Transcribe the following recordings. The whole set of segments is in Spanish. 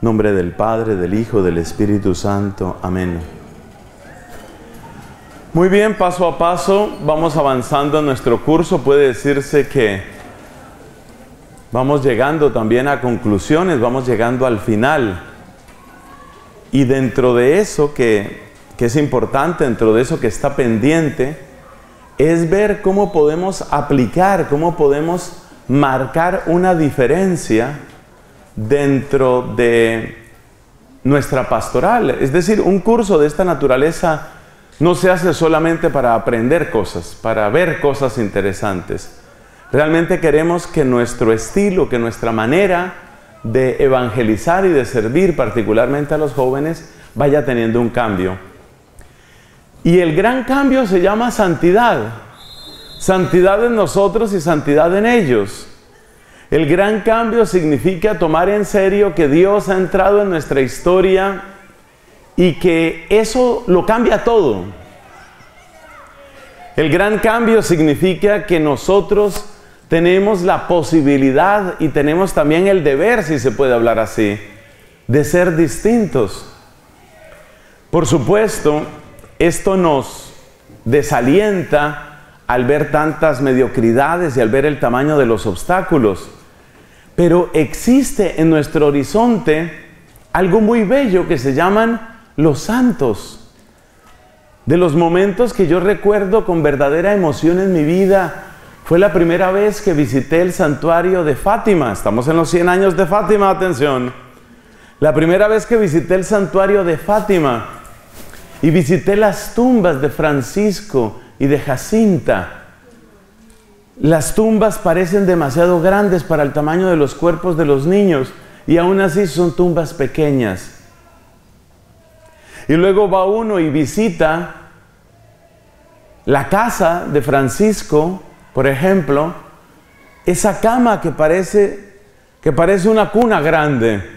Nombre del Padre, del Hijo, del Espíritu Santo. Amén. Muy bien, paso a paso vamos avanzando en nuestro curso. Puede decirse que vamos llegando también a conclusiones, vamos llegando al final. Y dentro de eso que, que es importante, dentro de eso que está pendiente, es ver cómo podemos aplicar, cómo podemos marcar una diferencia dentro de nuestra pastoral. Es decir, un curso de esta naturaleza no se hace solamente para aprender cosas, para ver cosas interesantes. Realmente queremos que nuestro estilo, que nuestra manera de evangelizar y de servir particularmente a los jóvenes vaya teniendo un cambio. Y el gran cambio se llama santidad. Santidad en nosotros y santidad en ellos. El gran cambio significa tomar en serio que Dios ha entrado en nuestra historia y que eso lo cambia todo. El gran cambio significa que nosotros tenemos la posibilidad y tenemos también el deber, si se puede hablar así, de ser distintos. Por supuesto, esto nos desalienta al ver tantas mediocridades y al ver el tamaño de los obstáculos. Pero existe en nuestro horizonte algo muy bello que se llaman los santos. De los momentos que yo recuerdo con verdadera emoción en mi vida, fue la primera vez que visité el santuario de Fátima. Estamos en los 100 años de Fátima, atención. La primera vez que visité el santuario de Fátima y visité las tumbas de Francisco y de Jacinta las tumbas parecen demasiado grandes para el tamaño de los cuerpos de los niños y aún así son tumbas pequeñas. Y luego va uno y visita la casa de Francisco, por ejemplo, esa cama que parece que parece una cuna grande.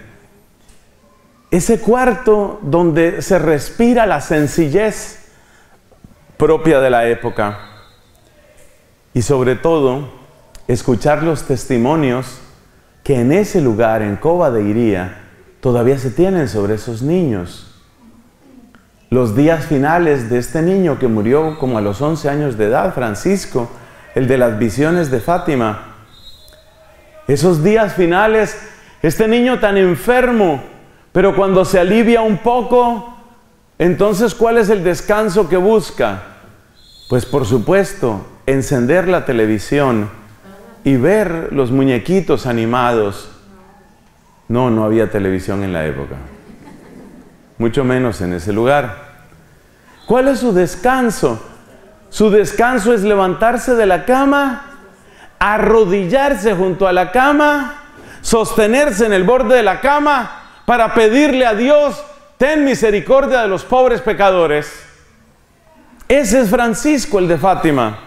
Ese cuarto donde se respira la sencillez propia de la época y sobre todo escuchar los testimonios que en ese lugar, en Coba de Iría, todavía se tienen sobre esos niños. Los días finales de este niño que murió como a los 11 años de edad, Francisco, el de las visiones de Fátima. Esos días finales, este niño tan enfermo, pero cuando se alivia un poco, entonces ¿cuál es el descanso que busca? Pues por supuesto, encender la televisión y ver los muñequitos animados. No, no había televisión en la época, mucho menos en ese lugar. ¿Cuál es su descanso? Su descanso es levantarse de la cama, arrodillarse junto a la cama, sostenerse en el borde de la cama para pedirle a Dios, ten misericordia de los pobres pecadores. Ese es Francisco, el de Fátima.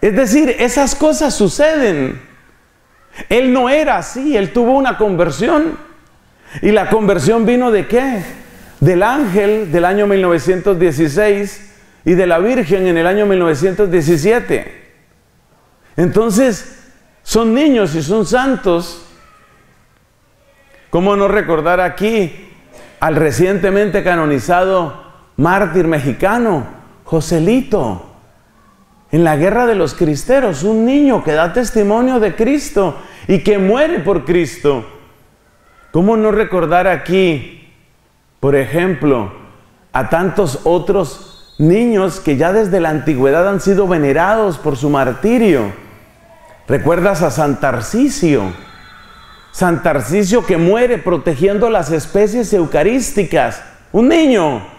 Es decir, esas cosas suceden. Él no era así, él tuvo una conversión. ¿Y la conversión vino de qué? Del ángel del año 1916 y de la Virgen en el año 1917. Entonces, son niños y son santos. ¿Cómo no recordar aquí al recientemente canonizado mártir mexicano, Joselito? en la guerra de los cristeros, un niño que da testimonio de Cristo y que muere por Cristo. ¿Cómo no recordar aquí, por ejemplo, a tantos otros niños que ya desde la antigüedad han sido venerados por su martirio? ¿Recuerdas a San Tarcisio? San Tarcisio que muere protegiendo las especies eucarísticas. Un niño.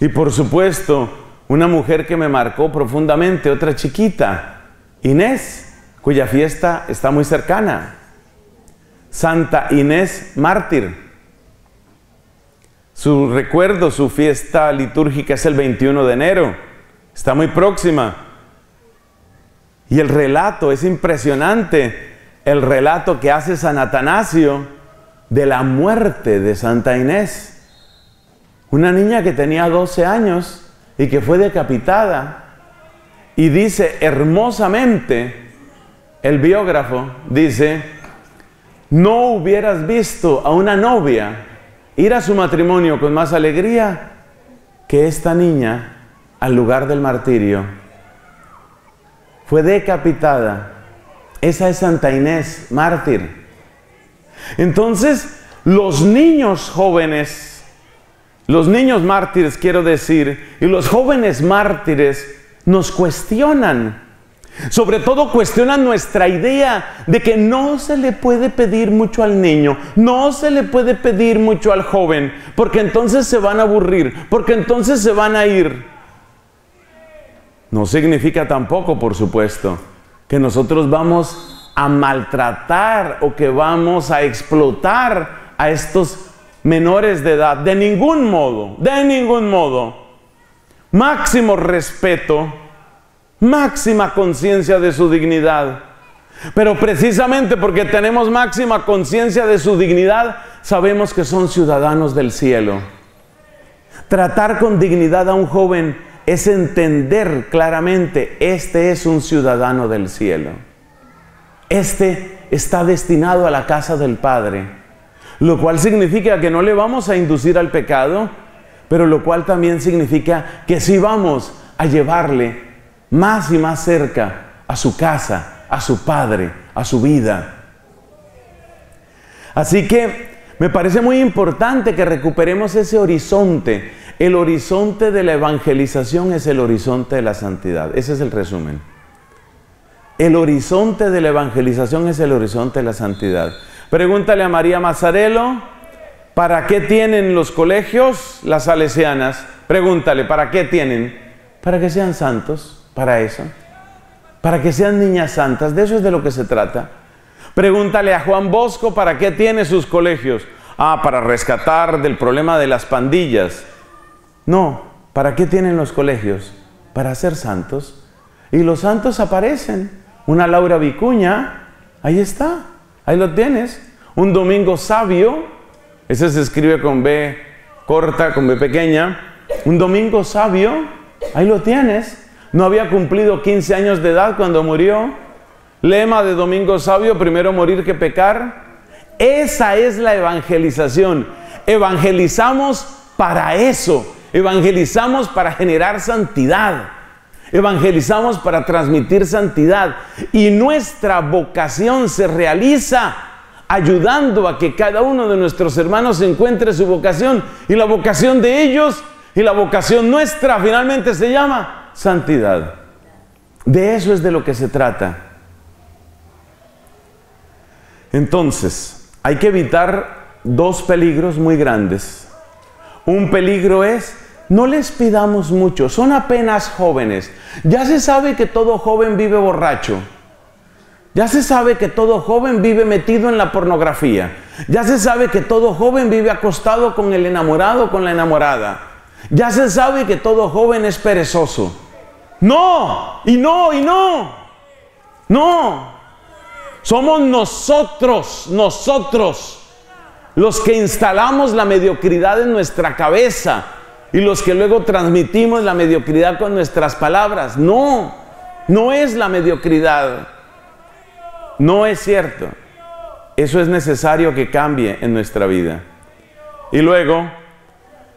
Y por supuesto, una mujer que me marcó profundamente, otra chiquita, Inés, cuya fiesta está muy cercana. Santa Inés mártir. Su recuerdo, su fiesta litúrgica es el 21 de enero. Está muy próxima. Y el relato es impresionante. El relato que hace San Atanasio de la muerte de Santa Inés. Una niña que tenía 12 años y que fue decapitada. Y dice hermosamente, el biógrafo dice, no hubieras visto a una novia ir a su matrimonio con más alegría que esta niña al lugar del martirio. Fue decapitada. Esa es Santa Inés, mártir. Entonces, los niños jóvenes, los niños mártires quiero decir, y los jóvenes mártires nos cuestionan. Sobre todo cuestionan nuestra idea de que no se le puede pedir mucho al niño, no se le puede pedir mucho al joven, porque entonces se van a aburrir, porque entonces se van a ir. No significa tampoco, por supuesto, que nosotros vamos a maltratar o que vamos a explotar a estos menores de edad. De ningún modo, de ningún modo. Máximo respeto, máxima conciencia de su dignidad. Pero precisamente porque tenemos máxima conciencia de su dignidad, sabemos que son ciudadanos del cielo. Tratar con dignidad a un joven es entender claramente, este es un ciudadano del cielo. Este está destinado a la casa del Padre, lo cual significa que no le vamos a inducir al pecado, pero lo cual también significa que sí vamos a llevarle más y más cerca a su casa, a su Padre, a su vida. Así que me parece muy importante que recuperemos ese horizonte. El horizonte de la evangelización es el horizonte de la santidad. Ese es el resumen. El horizonte de la evangelización es el horizonte de la santidad. Pregúntale a María Mazzarello, ¿para qué tienen los colegios las salesianas? Pregúntale, ¿para qué tienen? Para que sean santos, para eso. Para que sean niñas santas, de eso es de lo que se trata. Pregúntale a Juan Bosco para qué tiene sus colegios. Ah, para rescatar del problema de las pandillas. No, ¿para qué tienen los colegios? Para ser santos. Y los santos aparecen. Una Laura Vicuña, ahí está, ahí lo tienes. Un domingo sabio, ese se escribe con B corta, con B pequeña. Un domingo sabio, ahí lo tienes. No había cumplido 15 años de edad cuando murió Lema de Domingo Sabio, primero morir que pecar. Esa es la evangelización. Evangelizamos para eso. Evangelizamos para generar santidad. Evangelizamos para transmitir santidad. Y nuestra vocación se realiza ayudando a que cada uno de nuestros hermanos encuentre su vocación. Y la vocación de ellos y la vocación nuestra finalmente se llama santidad. De eso es de lo que se trata. Entonces, hay que evitar dos peligros muy grandes. Un peligro es, no les pidamos mucho, son apenas jóvenes. Ya se sabe que todo joven vive borracho. Ya se sabe que todo joven vive metido en la pornografía. Ya se sabe que todo joven vive acostado con el enamorado, con la enamorada. Ya se sabe que todo joven es perezoso. No, y no, y no. No, somos nosotros, nosotros, los que instalamos la mediocridad en nuestra cabeza y los que luego transmitimos la mediocridad con nuestras palabras. No, no es la mediocridad. No es cierto. Eso es necesario que cambie en nuestra vida. Y luego,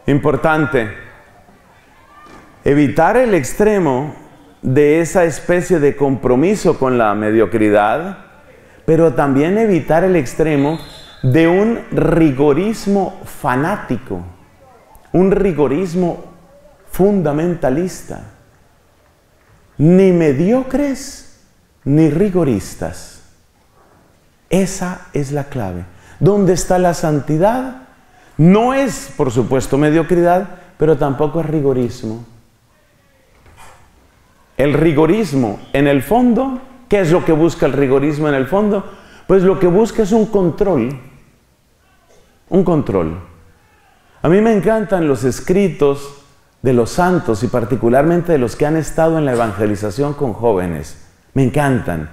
importante, evitar el extremo de esa especie de compromiso con la mediocridad pero también evitar el extremo de un rigorismo fanático, un rigorismo fundamentalista. Ni mediocres ni rigoristas. Esa es la clave. ¿Dónde está la santidad? No es, por supuesto, mediocridad, pero tampoco es rigorismo. El rigorismo, en el fondo, ¿Qué es lo que busca el rigorismo en el fondo? Pues lo que busca es un control, un control. A mí me encantan los escritos de los santos y particularmente de los que han estado en la evangelización con jóvenes. Me encantan.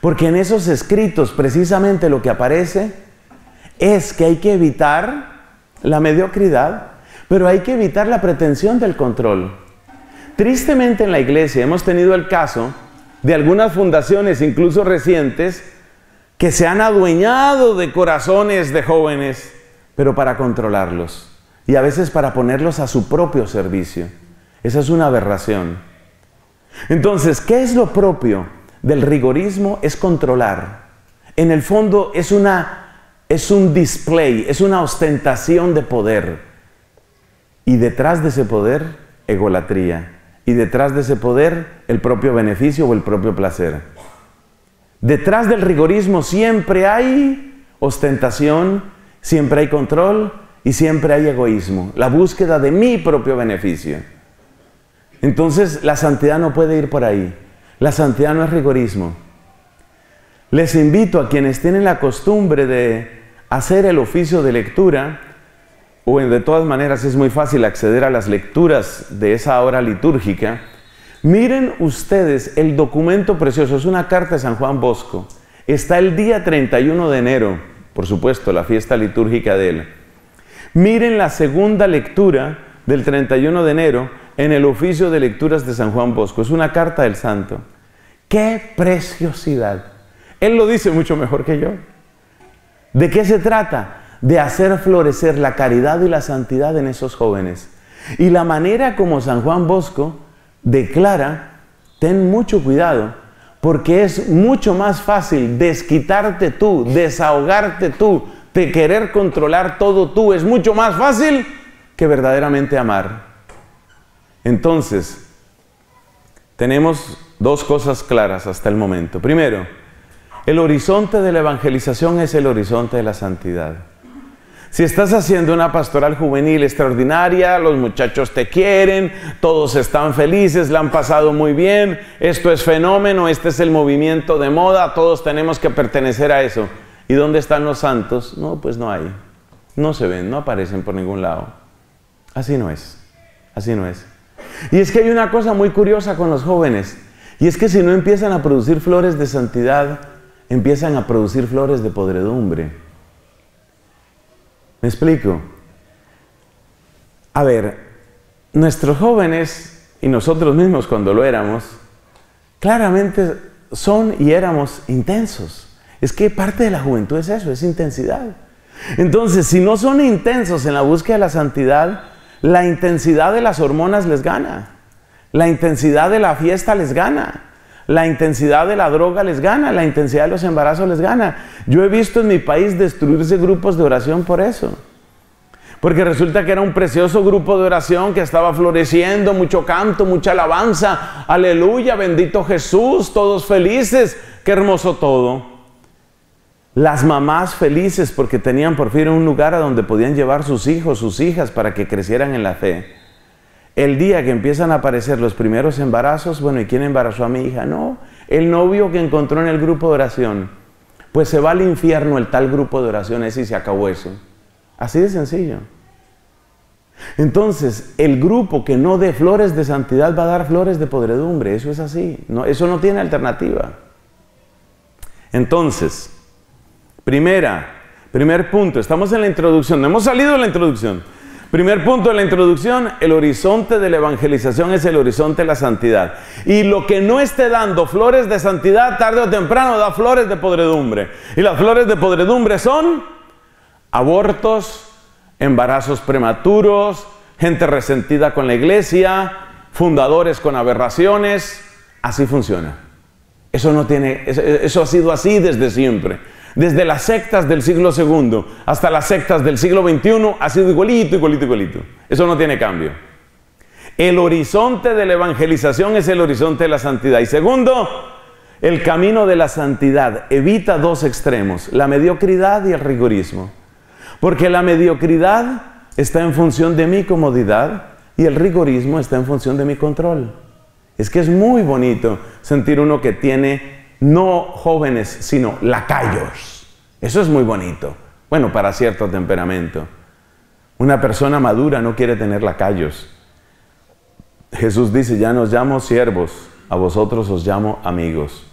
Porque en esos escritos precisamente lo que aparece es que hay que evitar la mediocridad, pero hay que evitar la pretensión del control. Tristemente en la iglesia hemos tenido el caso de algunas fundaciones, incluso recientes, que se han adueñado de corazones de jóvenes, pero para controlarlos y a veces para ponerlos a su propio servicio. Esa es una aberración. Entonces, ¿qué es lo propio del rigorismo? Es controlar. En el fondo es una es un display, es una ostentación de poder. Y detrás de ese poder, egolatría y detrás de ese poder el propio beneficio o el propio placer. Detrás del rigorismo siempre hay ostentación, siempre hay control y siempre hay egoísmo, la búsqueda de mi propio beneficio. Entonces la santidad no puede ir por ahí. La santidad no es rigorismo. Les invito a quienes tienen la costumbre de hacer el oficio de lectura, o de todas maneras es muy fácil acceder a las lecturas de esa hora litúrgica, miren ustedes el documento precioso, es una carta de San Juan Bosco, está el día 31 de enero, por supuesto, la fiesta litúrgica de él. Miren la segunda lectura del 31 de enero en el oficio de lecturas de San Juan Bosco, es una carta del santo. ¡Qué preciosidad! Él lo dice mucho mejor que yo. ¿De qué se trata? de hacer florecer la caridad y la santidad en esos jóvenes. Y la manera como San Juan Bosco declara, ten mucho cuidado, porque es mucho más fácil desquitarte tú, desahogarte tú, de querer controlar todo tú, es mucho más fácil que verdaderamente amar. Entonces, tenemos dos cosas claras hasta el momento. Primero, el horizonte de la evangelización es el horizonte de la santidad. Si estás haciendo una pastoral juvenil extraordinaria, los muchachos te quieren, todos están felices, la han pasado muy bien, esto es fenómeno, este es el movimiento de moda, todos tenemos que pertenecer a eso. ¿Y dónde están los santos? No, pues no hay. No se ven, no aparecen por ningún lado. Así no es. Así no es. Y es que hay una cosa muy curiosa con los jóvenes. Y es que si no empiezan a producir flores de santidad, empiezan a producir flores de podredumbre. ¿Me explico? A ver, nuestros jóvenes y nosotros mismos cuando lo éramos, claramente son y éramos intensos. Es que parte de la juventud es eso, es intensidad. Entonces, si no son intensos en la búsqueda de la santidad, la intensidad de las hormonas les gana. La intensidad de la fiesta les gana. La intensidad de la droga les gana, la intensidad de los embarazos les gana. Yo he visto en mi país destruirse grupos de oración por eso. Porque resulta que era un precioso grupo de oración que estaba floreciendo, mucho canto, mucha alabanza. Aleluya, bendito Jesús, todos felices, qué hermoso todo. Las mamás felices porque tenían por fin un lugar a donde podían llevar sus hijos, sus hijas para que crecieran en la fe. El día que empiezan a aparecer los primeros embarazos, bueno, ¿y quién embarazó a mi hija? No, el novio que encontró en el grupo de oración. Pues se va al infierno el tal grupo de oración ese y se acabó eso. Así de sencillo. Entonces, el grupo que no dé flores de santidad va a dar flores de podredumbre. Eso es así. No, eso no tiene alternativa. Entonces, primera, primer punto. Estamos en la introducción. No hemos salido de la introducción. Primer punto de la introducción, el horizonte de la evangelización es el horizonte de la santidad. Y lo que no esté dando flores de santidad, tarde o temprano da flores de podredumbre. Y las flores de podredumbre son abortos, embarazos prematuros, gente resentida con la iglesia, fundadores con aberraciones. Así funciona. Eso no tiene, eso, ha sido así desde siempre. Desde las sectas del siglo II hasta las sectas del siglo XXI ha sido igualito, igualito, igualito. Eso no tiene cambio. El horizonte de la evangelización es el horizonte de la santidad. Y segundo, el camino de la santidad evita dos extremos, la mediocridad y el rigorismo. Porque la mediocridad está en función de mi comodidad y el rigorismo está en función de mi control. Es que es muy bonito sentir uno que tiene no jóvenes, sino lacayos. Eso es muy bonito. Bueno, para cierto temperamento. Una persona madura no quiere tener lacayos. Jesús dice, ya nos llamo siervos, a vosotros os llamo amigos.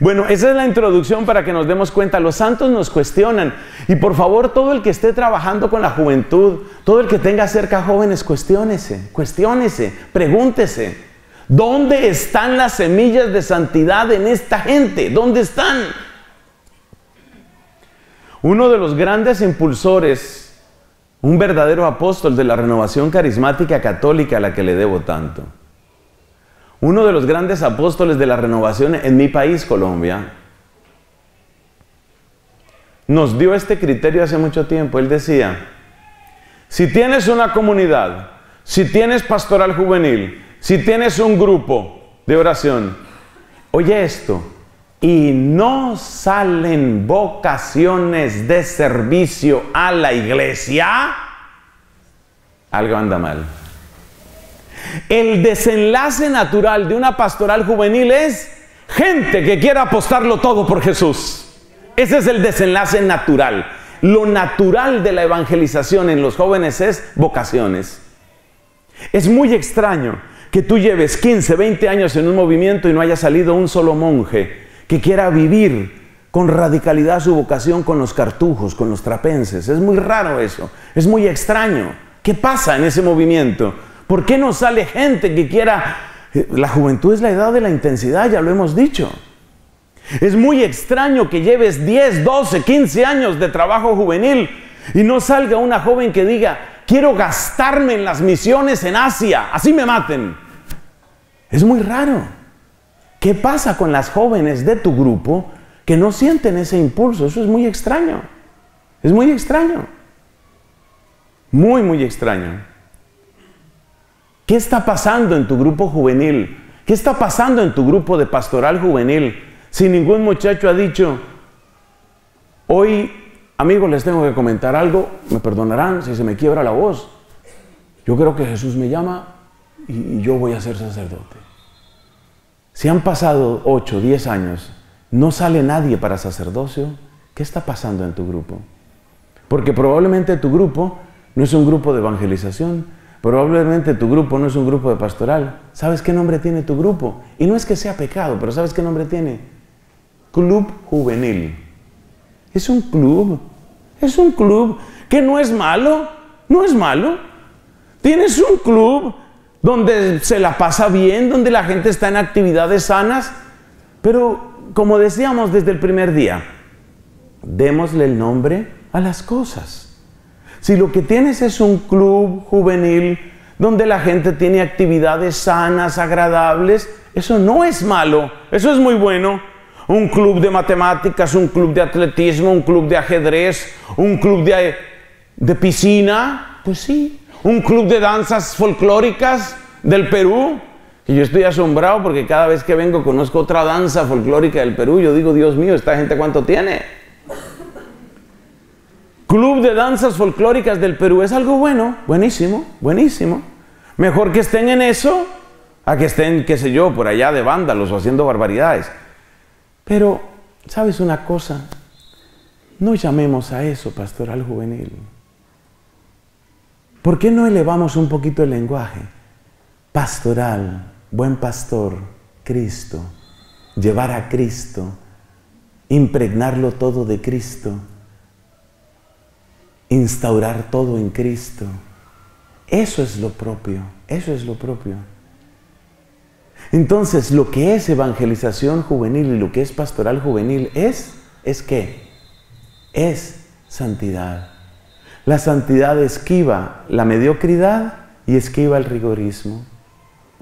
Bueno, esa es la introducción para que nos demos cuenta. Los santos nos cuestionan. Y por favor, todo el que esté trabajando con la juventud, todo el que tenga cerca jóvenes, cuestiónese, cuestiónese, pregúntese. ¿Dónde están las semillas de santidad en esta gente? ¿Dónde están? Uno de los grandes impulsores, un verdadero apóstol de la renovación carismática católica a la que le debo tanto. Uno de los grandes apóstoles de la renovación en mi país, Colombia, nos dio este criterio hace mucho tiempo. Él decía, si tienes una comunidad, si tienes pastoral juvenil, si tienes un grupo de oración, oye esto, y no salen vocaciones de servicio a la iglesia, algo anda mal. El desenlace natural de una pastoral juvenil es gente que quiera apostarlo todo por Jesús. Ese es el desenlace natural. Lo natural de la evangelización en los jóvenes es vocaciones. Es muy extraño que tú lleves 15, 20 años en un movimiento y no haya salido un solo monje que quiera vivir con radicalidad su vocación con los cartujos, con los trapenses. Es muy raro eso, es muy extraño. ¿Qué pasa en ese movimiento? ¿Por qué no sale gente que quiera... Eh, la juventud es la edad de la intensidad, ya lo hemos dicho. Es muy extraño que lleves 10, 12, 15 años de trabajo juvenil y no salga una joven que diga, quiero gastarme en las misiones en Asia, así me maten. Es muy raro. ¿Qué pasa con las jóvenes de tu grupo que no sienten ese impulso? Eso es muy extraño. Es muy extraño. Muy, muy extraño. ¿Qué está pasando en tu grupo juvenil? ¿Qué está pasando en tu grupo de pastoral juvenil? Si ningún muchacho ha dicho, hoy, amigos, les tengo que comentar algo, me perdonarán si se me quiebra la voz. Yo creo que Jesús me llama y yo voy a ser sacerdote. Si han pasado 8, 10 años, no sale nadie para sacerdocio, ¿qué está pasando en tu grupo? Porque probablemente tu grupo no es un grupo de evangelización, Probablemente tu grupo no es un grupo de pastoral. ¿Sabes qué nombre tiene tu grupo? Y no es que sea pecado, pero ¿sabes qué nombre tiene? Club Juvenil. Es un club. Es un club que no es malo. No es malo. Tienes un club donde se la pasa bien, donde la gente está en actividades sanas. Pero como decíamos desde el primer día, démosle el nombre a las cosas. Si lo que tienes es un club juvenil donde la gente tiene actividades sanas, agradables, eso no es malo, eso es muy bueno. Un club de matemáticas, un club de atletismo, un club de ajedrez, un club de, piscina, pues sí. Un club de danzas folclóricas del Perú, y yo estoy asombrado porque cada vez que vengo conozco otra danza folclórica del Perú. Yo digo, Dios mío, ¿esta gente cuánto tiene? Club de Danzas Folclóricas del Perú es algo bueno, buenísimo, buenísimo. Mejor que estén en eso a que estén, qué sé yo, por allá de vándalos o haciendo barbaridades. Pero, ¿sabes una cosa? No llamemos a eso pastoral juvenil. ¿Por qué no elevamos un poquito el lenguaje? Pastoral, buen pastor, Cristo, llevar a Cristo, impregnarlo todo de Cristo instaurar todo en Cristo. Eso es lo propio, eso es lo propio. Entonces, lo que es evangelización juvenil y lo que es pastoral juvenil es, ¿es qué? Es santidad. La santidad esquiva la mediocridad y esquiva el rigorismo.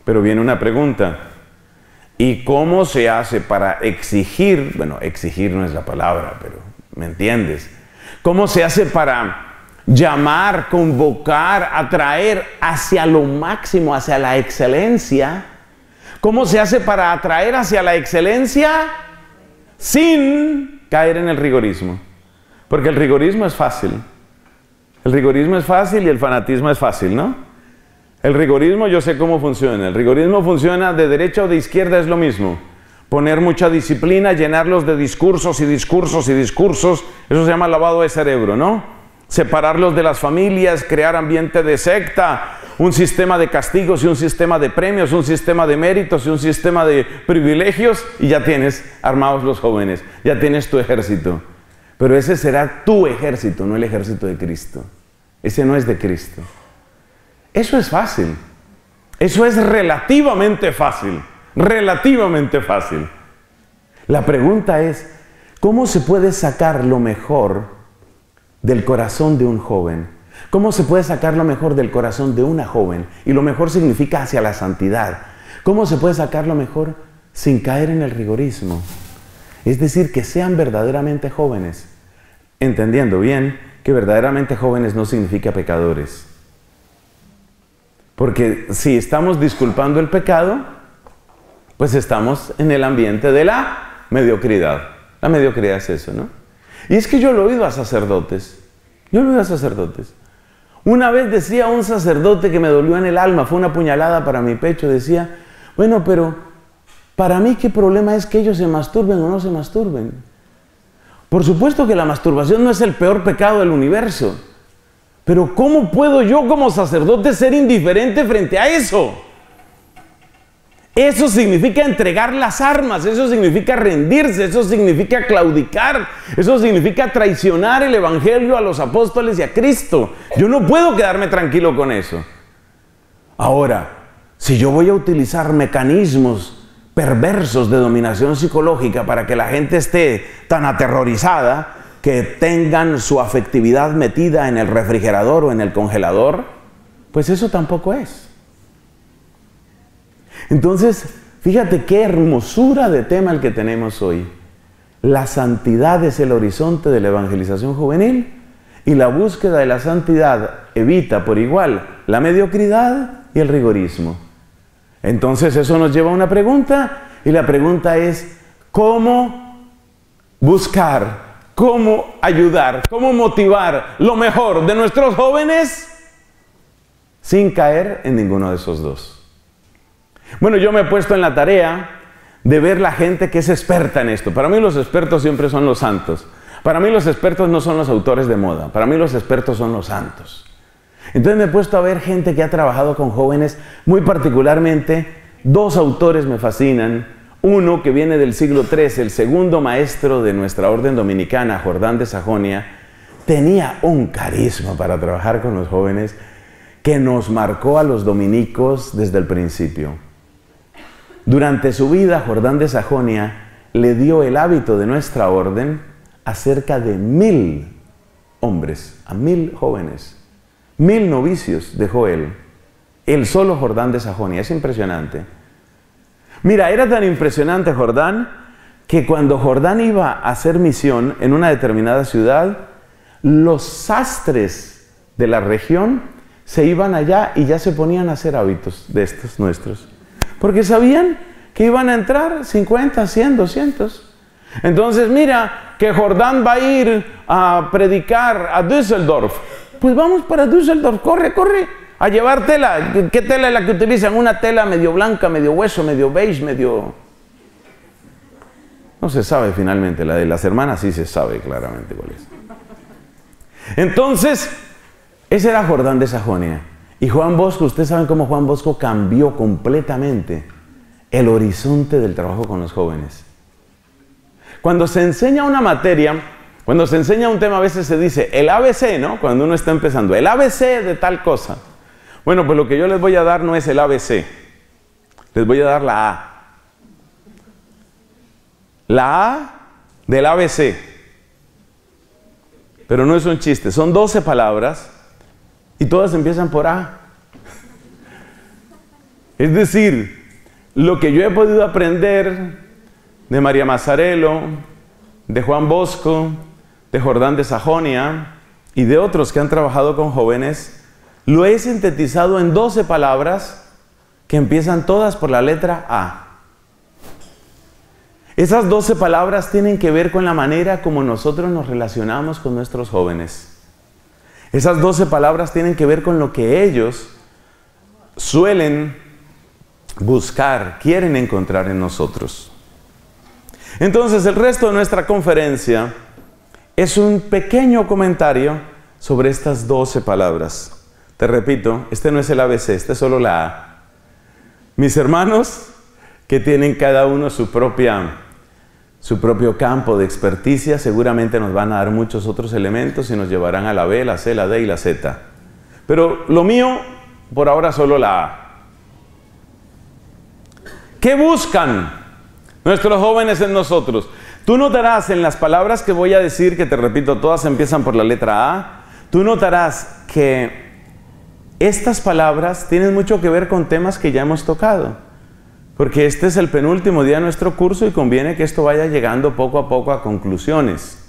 Pero viene una pregunta. ¿Y cómo se hace para exigir? Bueno, exigir no es la palabra, pero ¿me entiendes? ¿Cómo se hace para llamar, convocar, atraer hacia lo máximo, hacia la excelencia? ¿Cómo se hace para atraer hacia la excelencia sin caer en el rigorismo? Porque el rigorismo es fácil. El rigorismo es fácil y el fanatismo es fácil, ¿no? El rigorismo yo sé cómo funciona. El rigorismo funciona de derecha o de izquierda es lo mismo. poner mucha disciplina, llenarlos de discursos y discursos y discursos, eso se llama lavado de cerebro, ¿no? Separarlos de las familias, crear ambiente de secta, un sistema de castigos y un sistema de premios, un sistema de méritos y un sistema de privilegios y ya tienes armados los jóvenes, ya tienes tu ejército. Pero ese será tu ejército, no el ejército de Cristo. Ese no es de Cristo. Eso es fácil. Eso es relativamente fácil. Relativamente fácil. La pregunta es, ¿cómo se puede sacar lo mejor del corazón de un joven? ¿Cómo se puede sacar lo mejor del corazón de una joven? Y lo mejor significa hacia la santidad. ¿Cómo se puede sacar lo mejor sin caer en el rigorismo? Es decir, que sean verdaderamente jóvenes, entendiendo bien que verdaderamente jóvenes no significa pecadores. Porque si estamos disculpando el pecado, pues estamos en el ambiente de la mediocridad. La mediocridad es eso, ¿no? Y es que yo lo he oído a sacerdotes. Yo lo he oído a sacerdotes. Una vez decía un sacerdote que me dolió en el alma, fue una puñalada para mi pecho, decía, bueno, pero para mí qué problema es que ellos se masturben o no se masturben. Por supuesto que la masturbación no es el peor pecado del universo. Pero ¿cómo puedo yo como sacerdote ser indiferente frente a eso? Eso significa entregar las armas, eso significa rendirse, eso significa claudicar, eso significa traicionar el Evangelio a los apóstoles y a Cristo. Yo no puedo quedarme tranquilo con eso. Ahora, si yo voy a utilizar mecanismos perversos de dominación psicológica para que la gente esté tan aterrorizada, que tengan su afectividad metida en el refrigerador o en el congelador, pues eso tampoco es. Entonces, fíjate qué hermosura de tema el que tenemos hoy. La santidad es el horizonte de la evangelización juvenil y la búsqueda de la santidad evita por igual la mediocridad y el rigorismo. Entonces eso nos lleva a una pregunta y la pregunta es, ¿cómo buscar cómo ayudar, cómo motivar lo mejor de nuestros jóvenes sin caer en ninguno de esos dos. Bueno, yo me he puesto en la tarea de ver la gente que es experta en esto. Para mí los expertos siempre son los santos. Para mí los expertos no son los autores de moda. Para mí los expertos son los santos. Entonces me he puesto a ver gente que ha trabajado con jóvenes, muy particularmente, dos autores me fascinan uno que viene del siglo III, el segundo maestro de nuestra orden dominicana, Jordán de Sajonia, tenía un carisma para trabajar con los jóvenes que nos marcó a los dominicos desde el principio. Durante su vida, Jordán de Sajonia le dio el hábito de nuestra orden a cerca de mil hombres, a mil jóvenes. Mil novicios dejó él. El solo Jordán de Sajonia. Es impresionante. Mira, era tan impresionante Jordán que cuando Jordán iba a hacer misión en una determinada ciudad, los sastres de la región se iban allá y ya se ponían a hacer hábitos de estos nuestros. Porque sabían que iban a entrar 50, 100, 200. Entonces, mira, que Jordán va a ir a predicar a Düsseldorf. Pues vamos para Düsseldorf, corre, corre a llevar tela. ¿Qué tela es la que utilizan? Una tela medio blanca, medio hueso, medio beige, medio... No se sabe finalmente, la de las hermanas sí se sabe claramente cuál es. Entonces, ese era Jordán de Sajonia. Y Juan Bosco, ustedes saben cómo Juan Bosco cambió completamente el horizonte del trabajo con los jóvenes. Cuando se enseña una materia, cuando se enseña un tema, a veces se dice el ABC, ¿no? Cuando uno está empezando, el ABC de tal cosa. Bueno, pues lo que yo les voy a dar no es el ABC, les voy a dar la A. La A del ABC. Pero no es un chiste, son 12 palabras y todas empiezan por A. Es decir, lo que yo he podido aprender de María Mazzarello, de Juan Bosco, de Jordán de Sajonia y de otros que han trabajado con jóvenes, lo he sintetizado en 12 palabras que empiezan todas por la letra A. Esas 12 palabras tienen que ver con la manera como nosotros nos relacionamos con nuestros jóvenes. Esas 12 palabras tienen que ver con lo que ellos suelen buscar, quieren encontrar en nosotros. Entonces el resto de nuestra conferencia es un pequeño comentario sobre estas 12 palabras. Te repito, este no es el ABC, este es solo la A. Mis hermanos, que tienen cada uno su propia su propio campo de experticia, seguramente nos van a dar muchos otros elementos y nos llevarán a la B, la C, la D y la Z. Pero lo mío, por ahora solo la A. ¿Qué buscan nuestros jóvenes en nosotros? Tú notarás en las palabras que voy a decir, que te repito, todas empiezan por la letra A, tú notarás que estas palabras tienen mucho que ver con temas que ya hemos tocado. Porque este es el penúltimo día de nuestro curso y conviene que esto vaya llegando poco a poco a conclusiones.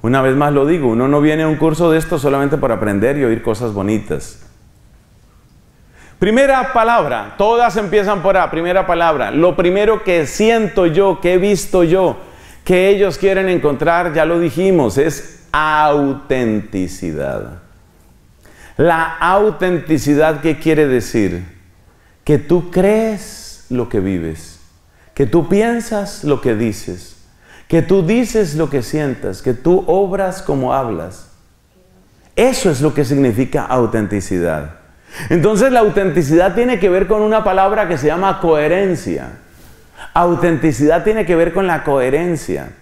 Una vez más lo digo, uno no viene a un curso de esto solamente por aprender y oír cosas bonitas. Primera palabra, todas empiezan por A, primera palabra. Lo primero que siento yo, que he visto yo, que ellos quieren encontrar, ya lo dijimos, es autenticidad. La autenticidad, ¿qué quiere decir? Que tú crees lo que vives, que tú piensas lo que dices, que tú dices lo que sientas, que tú obras como hablas. Eso es lo que significa autenticidad. Entonces la autenticidad tiene que ver con una palabra que se llama coherencia. Autenticidad tiene que ver con la coherencia.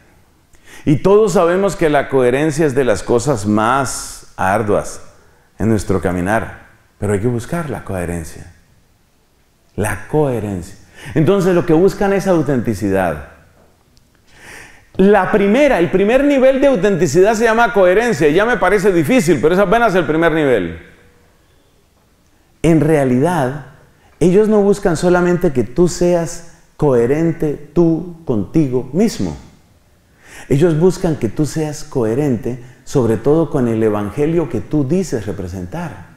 Y todos sabemos que la coherencia es de las cosas más arduas en nuestro caminar, pero hay que buscar la coherencia. La coherencia. Entonces lo que buscan es autenticidad. La primera, el primer nivel de autenticidad se llama coherencia. Ya me parece difícil, pero es apenas el primer nivel. En realidad, ellos no buscan solamente que tú seas coherente tú contigo mismo. Ellos buscan que tú seas coherente sobre todo con el evangelio que tú dices representar.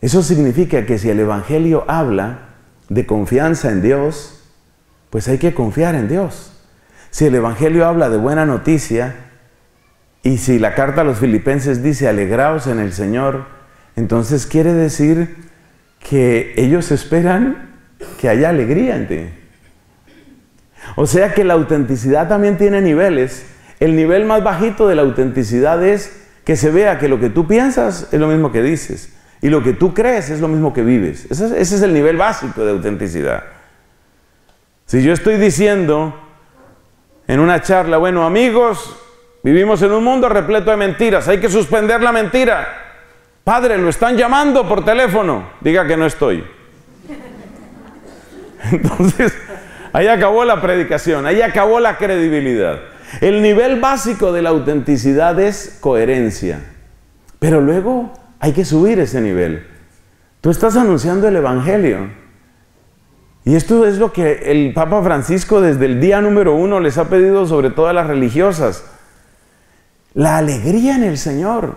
Eso significa que si el Evangelio habla de confianza en Dios, pues hay que confiar en Dios. Si el Evangelio habla de buena noticia y si la carta a los filipenses dice alegraos en el Señor, entonces quiere decir que ellos esperan que haya alegría en ti. O sea que la autenticidad también tiene niveles. El nivel más bajito de la autenticidad es que se vea que lo que tú piensas es lo mismo que dices. Y lo que tú crees es lo mismo que vives. Ese, es el nivel básico de autenticidad. Si yo estoy diciendo en una charla, bueno amigos, vivimos en un mundo repleto de mentiras, hay que suspender la mentira. Padre, lo están llamando por teléfono, diga que no estoy. Entonces, ahí acabó la predicación, ahí acabó la credibilidad. El nivel básico de la autenticidad es coherencia. Pero luego hay que subir ese nivel. Tú estás anunciando el Evangelio. Y esto es lo que el Papa Francisco desde el día número uno les ha pedido sobre todas las religiosas. La alegría en el Señor.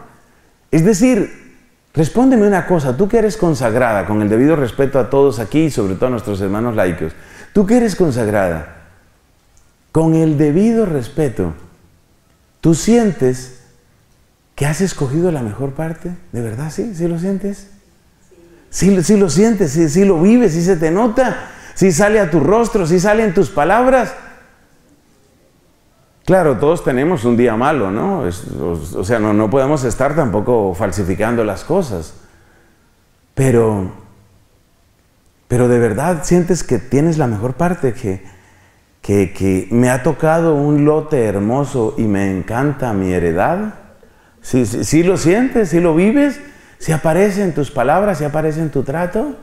Es decir, respóndeme una cosa, tú que eres consagrada, con el debido respeto a todos aquí y sobre todo a nuestros hermanos laicos, tú que eres consagrada, con el debido respeto, tú sientes que has escogido la mejor parte? ¿De verdad sí? ¿Sí lo sientes? Sí, sí lo sientes, sí, sí, lo vives, sí se te nota, sí sale a tu rostro, sí sale en tus palabras. Claro, todos tenemos un día malo, ¿no? o, sea, no, no podemos estar tampoco falsificando las cosas. Pero, pero de verdad sientes que tienes la mejor parte, que, que, que me ha tocado un lote hermoso y me encanta mi heredad. Si, lo sientes, si lo vives, si aparece en tus palabras, si aparece en tu trato.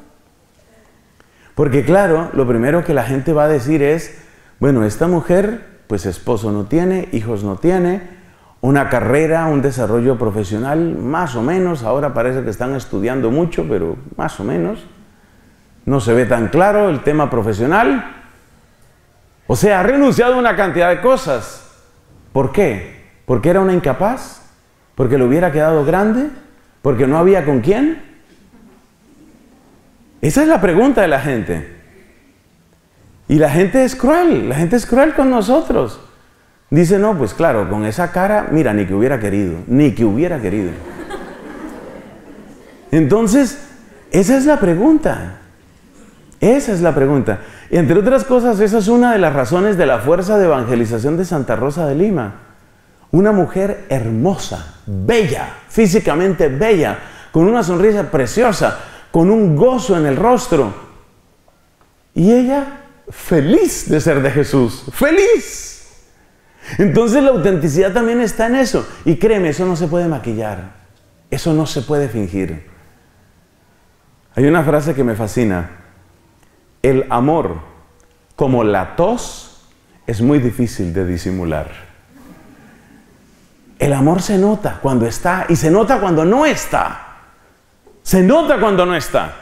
Porque claro, lo primero que la gente va a decir es, bueno, esta mujer, pues esposo no tiene, hijos no tiene, una carrera, un desarrollo profesional, más o menos, ahora parece que están estudiando mucho, pero más o menos. No se ve tan claro el tema profesional. O sea, ha renunciado a una cantidad de cosas. ¿Por qué? ¿Porque era una incapaz? ¿Porque le hubiera quedado grande? ¿Porque no había con quién? Esa es la pregunta de la gente. Y la gente es cruel, la gente es cruel con nosotros. Dice, no, pues claro, con esa cara, mira, ni que hubiera querido, ni que hubiera querido. Entonces, esa es la pregunta. Esa es la pregunta. Y entre otras cosas, esa es una de las razones de la fuerza de evangelización de Santa Rosa de Lima. Una mujer hermosa, bella, físicamente bella, con una sonrisa preciosa, con un gozo en el rostro. Y ella feliz de ser de Jesús, feliz. Entonces la autenticidad también está en eso. Y créeme, eso no se puede maquillar, eso no se puede fingir. Hay una frase que me fascina. El amor, como la tos, es muy difícil de disimular. El amor se nota cuando está y se nota cuando no está. Se nota cuando no está.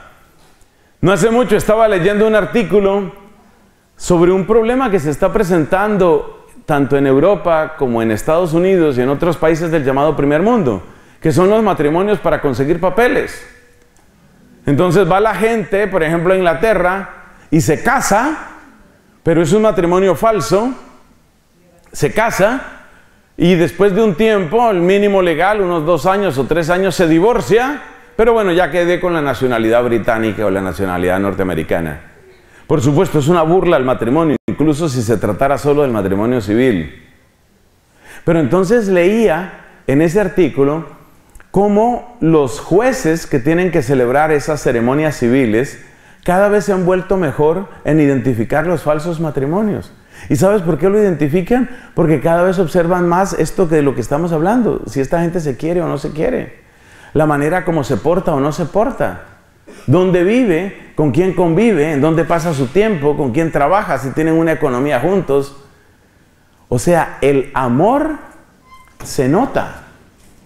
No hace mucho estaba leyendo un artículo sobre un problema que se está presentando tanto en Europa como en Estados Unidos y en otros países del llamado primer mundo, que son los matrimonios para conseguir papeles. Entonces va la gente, por ejemplo, a Inglaterra, y se casa, pero es un matrimonio falso, se casa, y después de un tiempo, el mínimo legal, unos dos años o tres años, se divorcia, pero bueno, ya quedé con la nacionalidad británica o la nacionalidad norteamericana. Por supuesto, es una burla al matrimonio, incluso si se tratara solo del matrimonio civil. Pero entonces leía en ese artículo cómo los jueces que tienen que celebrar esas ceremonias civiles cada vez se han vuelto mejor en identificar los falsos matrimonios. ¿Y sabes por qué lo identifican? Porque cada vez observan más esto que de lo que estamos hablando, si esta gente se quiere o no se quiere, la manera como se porta o no se porta dónde vive, con quién convive, en dónde pasa su tiempo, con quién trabaja, si tienen una economía juntos. O sea, el amor se nota.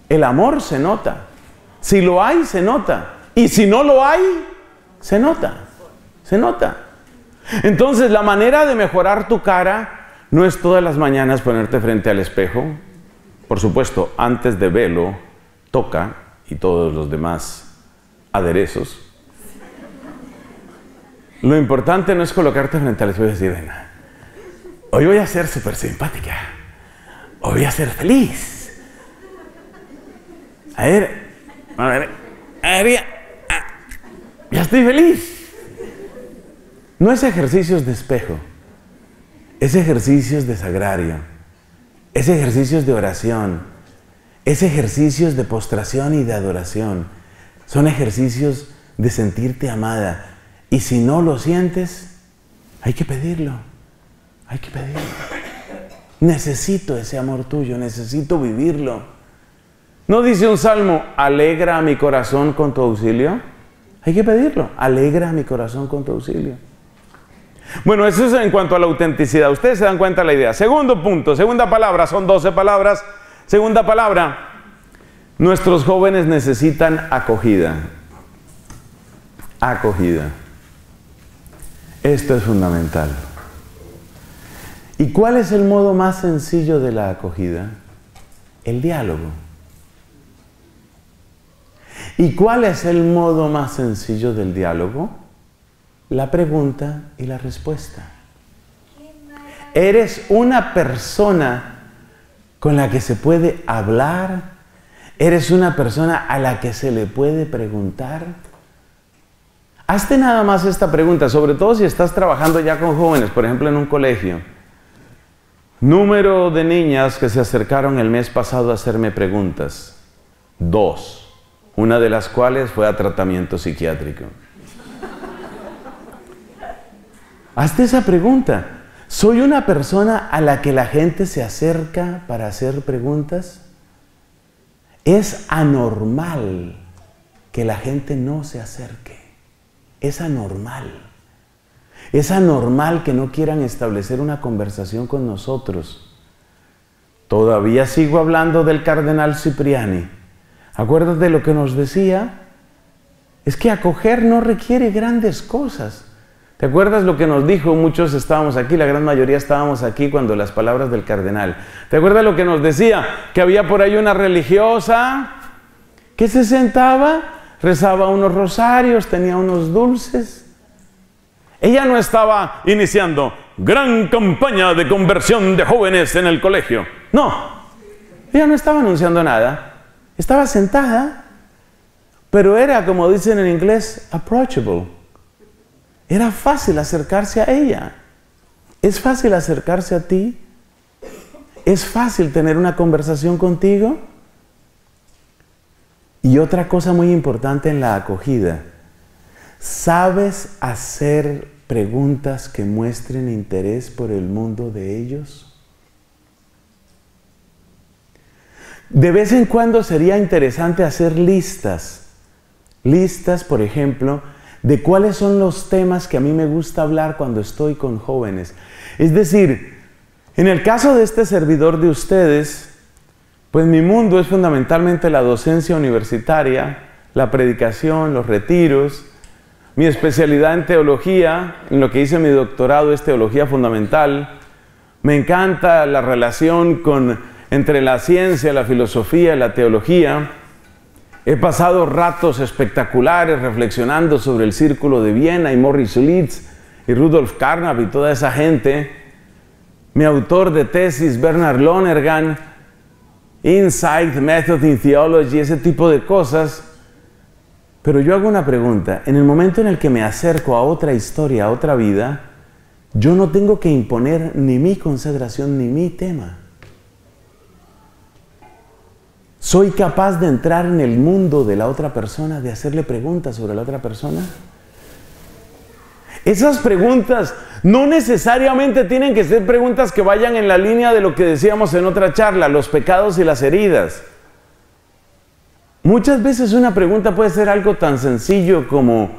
El amor se nota. Si lo hay, se nota. Y si no lo hay, se nota. Se nota. Entonces, la manera de mejorar tu cara no es todas las mañanas ponerte frente al espejo. Por supuesto, antes de velo, toca y todos los demás aderezos. Lo importante no es colocarte frente al espejo y decir, hoy voy a ser súper simpática, hoy voy a ser feliz. A ver, a ver, a ver, ya estoy feliz. No es ejercicios de espejo, es ejercicios de sagrario, es ejercicios de oración, es ejercicios de postración y de adoración. Son ejercicios de sentirte amada, y si no lo sientes, hay que pedirlo. Hay que pedirlo. Necesito ese amor tuyo, necesito vivirlo. ¿No dice un salmo, alegra mi corazón con tu auxilio? Hay que pedirlo, alegra mi corazón con tu auxilio. Bueno, eso es en cuanto a la autenticidad. Ustedes se dan cuenta de la idea. Segundo punto, segunda palabra, son 12 palabras. Segunda palabra, nuestros jóvenes necesitan acogida. Acogida. Esto es fundamental. ¿Y cuál es el modo más sencillo de la acogida? El diálogo. ¿Y cuál es el modo más sencillo del diálogo? La pregunta y la respuesta. Eres una persona con la que se puede hablar. Eres una persona a la que se le puede preguntar. Hazte nada más esta pregunta, sobre todo si estás trabajando ya con jóvenes, por ejemplo en un colegio. Número de niñas que se acercaron el mes pasado a hacerme preguntas. Dos. Una de las cuales fue a tratamiento psiquiátrico. Hazte esa pregunta. ¿Soy una persona a la que la gente se acerca para hacer preguntas? Es anormal que la gente no se acerque es anormal. Es anormal que no quieran establecer una conversación con nosotros. Todavía sigo hablando del cardenal Cipriani. Acuérdate de lo que nos decía. Es que acoger no requiere grandes cosas. ¿Te acuerdas lo que nos dijo? Muchos estábamos aquí, la gran mayoría estábamos aquí cuando las palabras del cardenal. ¿Te acuerdas lo que nos decía? Que había por ahí una religiosa que se sentaba rezaba unos rosarios, tenía unos dulces. Ella no estaba iniciando gran campaña de conversión de jóvenes en el colegio. No, ella no estaba anunciando nada. Estaba sentada, pero era, como dicen en inglés, approachable. Era fácil acercarse a ella. ¿Es fácil acercarse a ti? ¿Es fácil tener una conversación contigo? Y otra cosa muy importante en la acogida, ¿sabes hacer preguntas que muestren interés por el mundo de ellos? De vez en cuando sería interesante hacer listas, listas, por ejemplo, de cuáles son los temas que a mí me gusta hablar cuando estoy con jóvenes. Es decir, en el caso de este servidor de ustedes, pues mi mundo es fundamentalmente la docencia universitaria, la predicación, los retiros. Mi especialidad en teología, en lo que hice mi doctorado es teología fundamental. Me encanta la relación con entre la ciencia, la filosofía la teología. He pasado ratos espectaculares reflexionando sobre el Círculo de Viena y Morris Litz y Rudolf Carnap y toda esa gente. Mi autor de tesis, Bernard Lonergan, Insight, Method in Theology, ese tipo de cosas. Pero yo hago una pregunta. En el momento en el que me acerco a otra historia, a otra vida, yo no tengo que imponer ni mi consagración ni mi tema. ¿Soy capaz de entrar en el mundo de la otra persona, de hacerle preguntas sobre la otra persona? Esas preguntas no necesariamente tienen que ser preguntas que vayan en la línea de lo que decíamos en otra charla, los pecados y las heridas. Muchas veces una pregunta puede ser algo tan sencillo como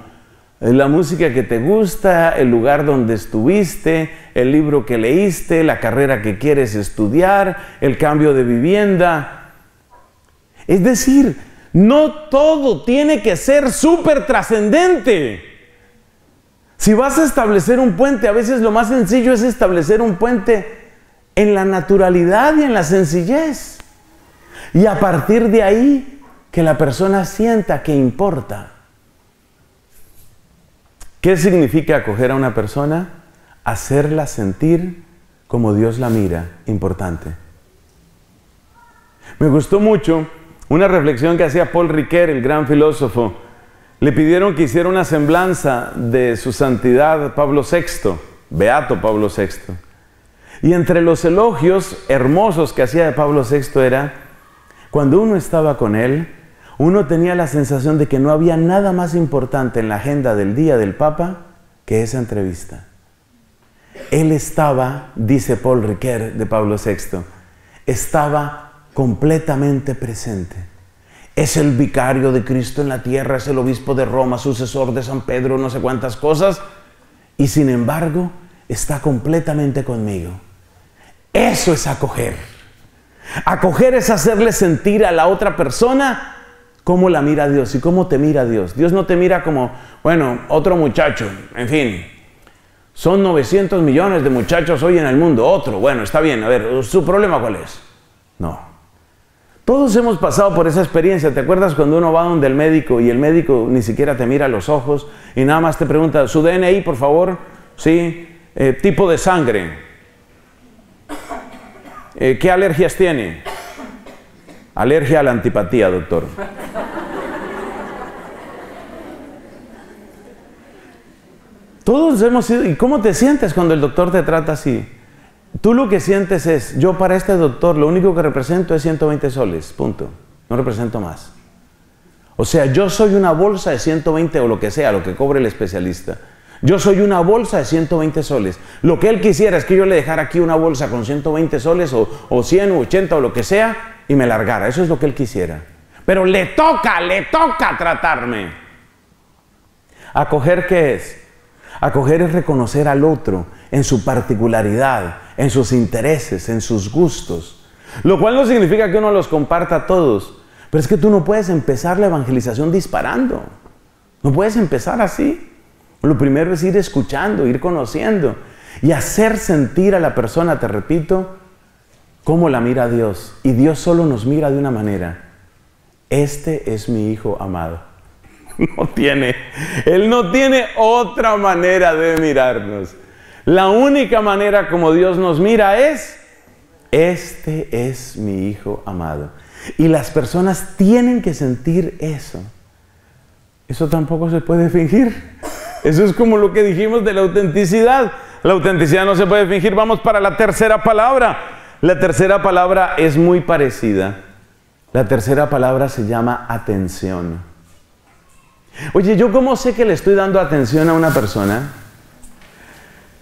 eh, la música que te gusta, el lugar donde estuviste, el libro que leíste, la carrera que quieres estudiar, el cambio de vivienda. Es decir, no todo tiene que ser súper trascendente. Si vas a establecer un puente, a veces lo más sencillo es establecer un puente en la naturalidad y en la sencillez. Y a partir de ahí, que la persona sienta que importa. ¿Qué significa acoger a una persona? Hacerla sentir como Dios la mira, importante. Me gustó mucho una reflexión que hacía Paul Riquet, el gran filósofo. Le pidieron que hiciera una semblanza de su santidad Pablo VI, Beato Pablo VI. Y entre los elogios hermosos que hacía de Pablo VI era, cuando uno estaba con él, uno tenía la sensación de que no había nada más importante en la agenda del día del Papa que esa entrevista. Él estaba, dice Paul Riquet de Pablo VI, estaba completamente presente. Es el vicario de Cristo en la tierra, es el obispo de Roma, sucesor de San Pedro, no sé cuántas cosas, y sin embargo está completamente conmigo. Eso es acoger. Acoger es hacerle sentir a la otra persona cómo la mira Dios y cómo te mira Dios. Dios no te mira como, bueno, otro muchacho, en fin. Son 900 millones de muchachos hoy en el mundo, otro, bueno, está bien, a ver, ¿su problema cuál es? No. Todos hemos pasado por esa experiencia. ¿Te acuerdas cuando uno va donde el médico y el médico ni siquiera te mira los ojos y nada más te pregunta, su DNI, por favor? Sí. Eh, tipo de sangre. Eh, ¿Qué alergias tiene? Alergia a la antipatía, doctor. Todos hemos sido... ¿Y cómo te sientes cuando el doctor te trata así? Tú lo que sientes es, yo para este doctor lo único que represento es 120 soles, punto. No represento más. O sea, yo soy una bolsa de 120 o lo que sea, lo que cobre el especialista. Yo soy una bolsa de 120 soles. Lo que él quisiera es que yo le dejara aquí una bolsa con 120 soles o, o 100 o 80 o lo que sea y me largara. Eso es lo que él quisiera. Pero le toca, le toca tratarme. ¿Acoger qué es? Acoger es reconocer al otro en su particularidad, en sus intereses, en sus gustos. Lo cual no significa que uno los comparta a todos, pero es que tú no puedes empezar la evangelización disparando. No puedes empezar así. Lo primero es ir escuchando, ir conociendo y hacer sentir a la persona, te repito, cómo la mira Dios. Y Dios solo nos mira de una manera. Este es mi hijo amado. No tiene, Él no tiene otra manera de mirarnos. La única manera como Dios nos mira es, este es mi Hijo amado. Y las personas tienen que sentir eso. Eso tampoco se puede fingir. Eso es como lo que dijimos de la autenticidad. La autenticidad no se puede fingir. Vamos para la tercera palabra. La tercera palabra es muy parecida. La tercera palabra se llama atención. Oye, ¿yo cómo sé que le estoy dando atención a una persona?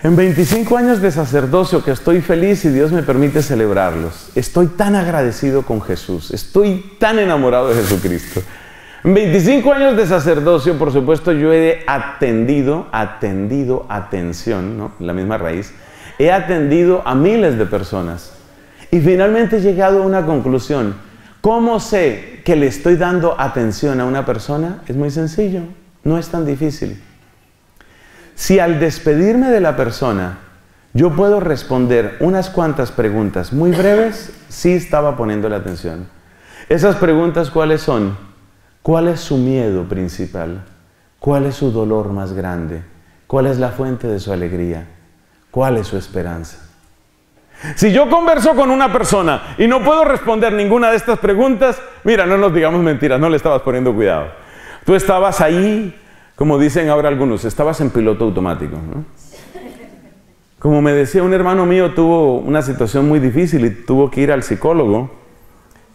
En 25 años de sacerdocio que estoy feliz y Dios me permite celebrarlos. Estoy tan agradecido con Jesús. Estoy tan enamorado de Jesucristo. En 25 años de sacerdocio, por supuesto, yo he atendido, atendido, atención, ¿no? La misma raíz. He atendido a miles de personas. Y finalmente he llegado a una conclusión. ¿Cómo sé que le estoy dando atención a una persona? Es muy sencillo. No es tan difícil. Si al despedirme de la persona yo puedo responder unas cuantas preguntas muy breves, sí estaba poniendo la atención. Esas preguntas, ¿cuáles son? ¿Cuál es su miedo principal? ¿Cuál es su dolor más grande? ¿Cuál es la fuente de su alegría? ¿Cuál es su esperanza? Si yo converso con una persona y no puedo responder ninguna de estas preguntas, mira, no nos digamos mentiras, no le estabas poniendo cuidado. Tú estabas ahí como dicen ahora algunos, estabas en piloto automático. Como me decía un hermano mío, tuvo una situación muy difícil y tuvo que ir al psicólogo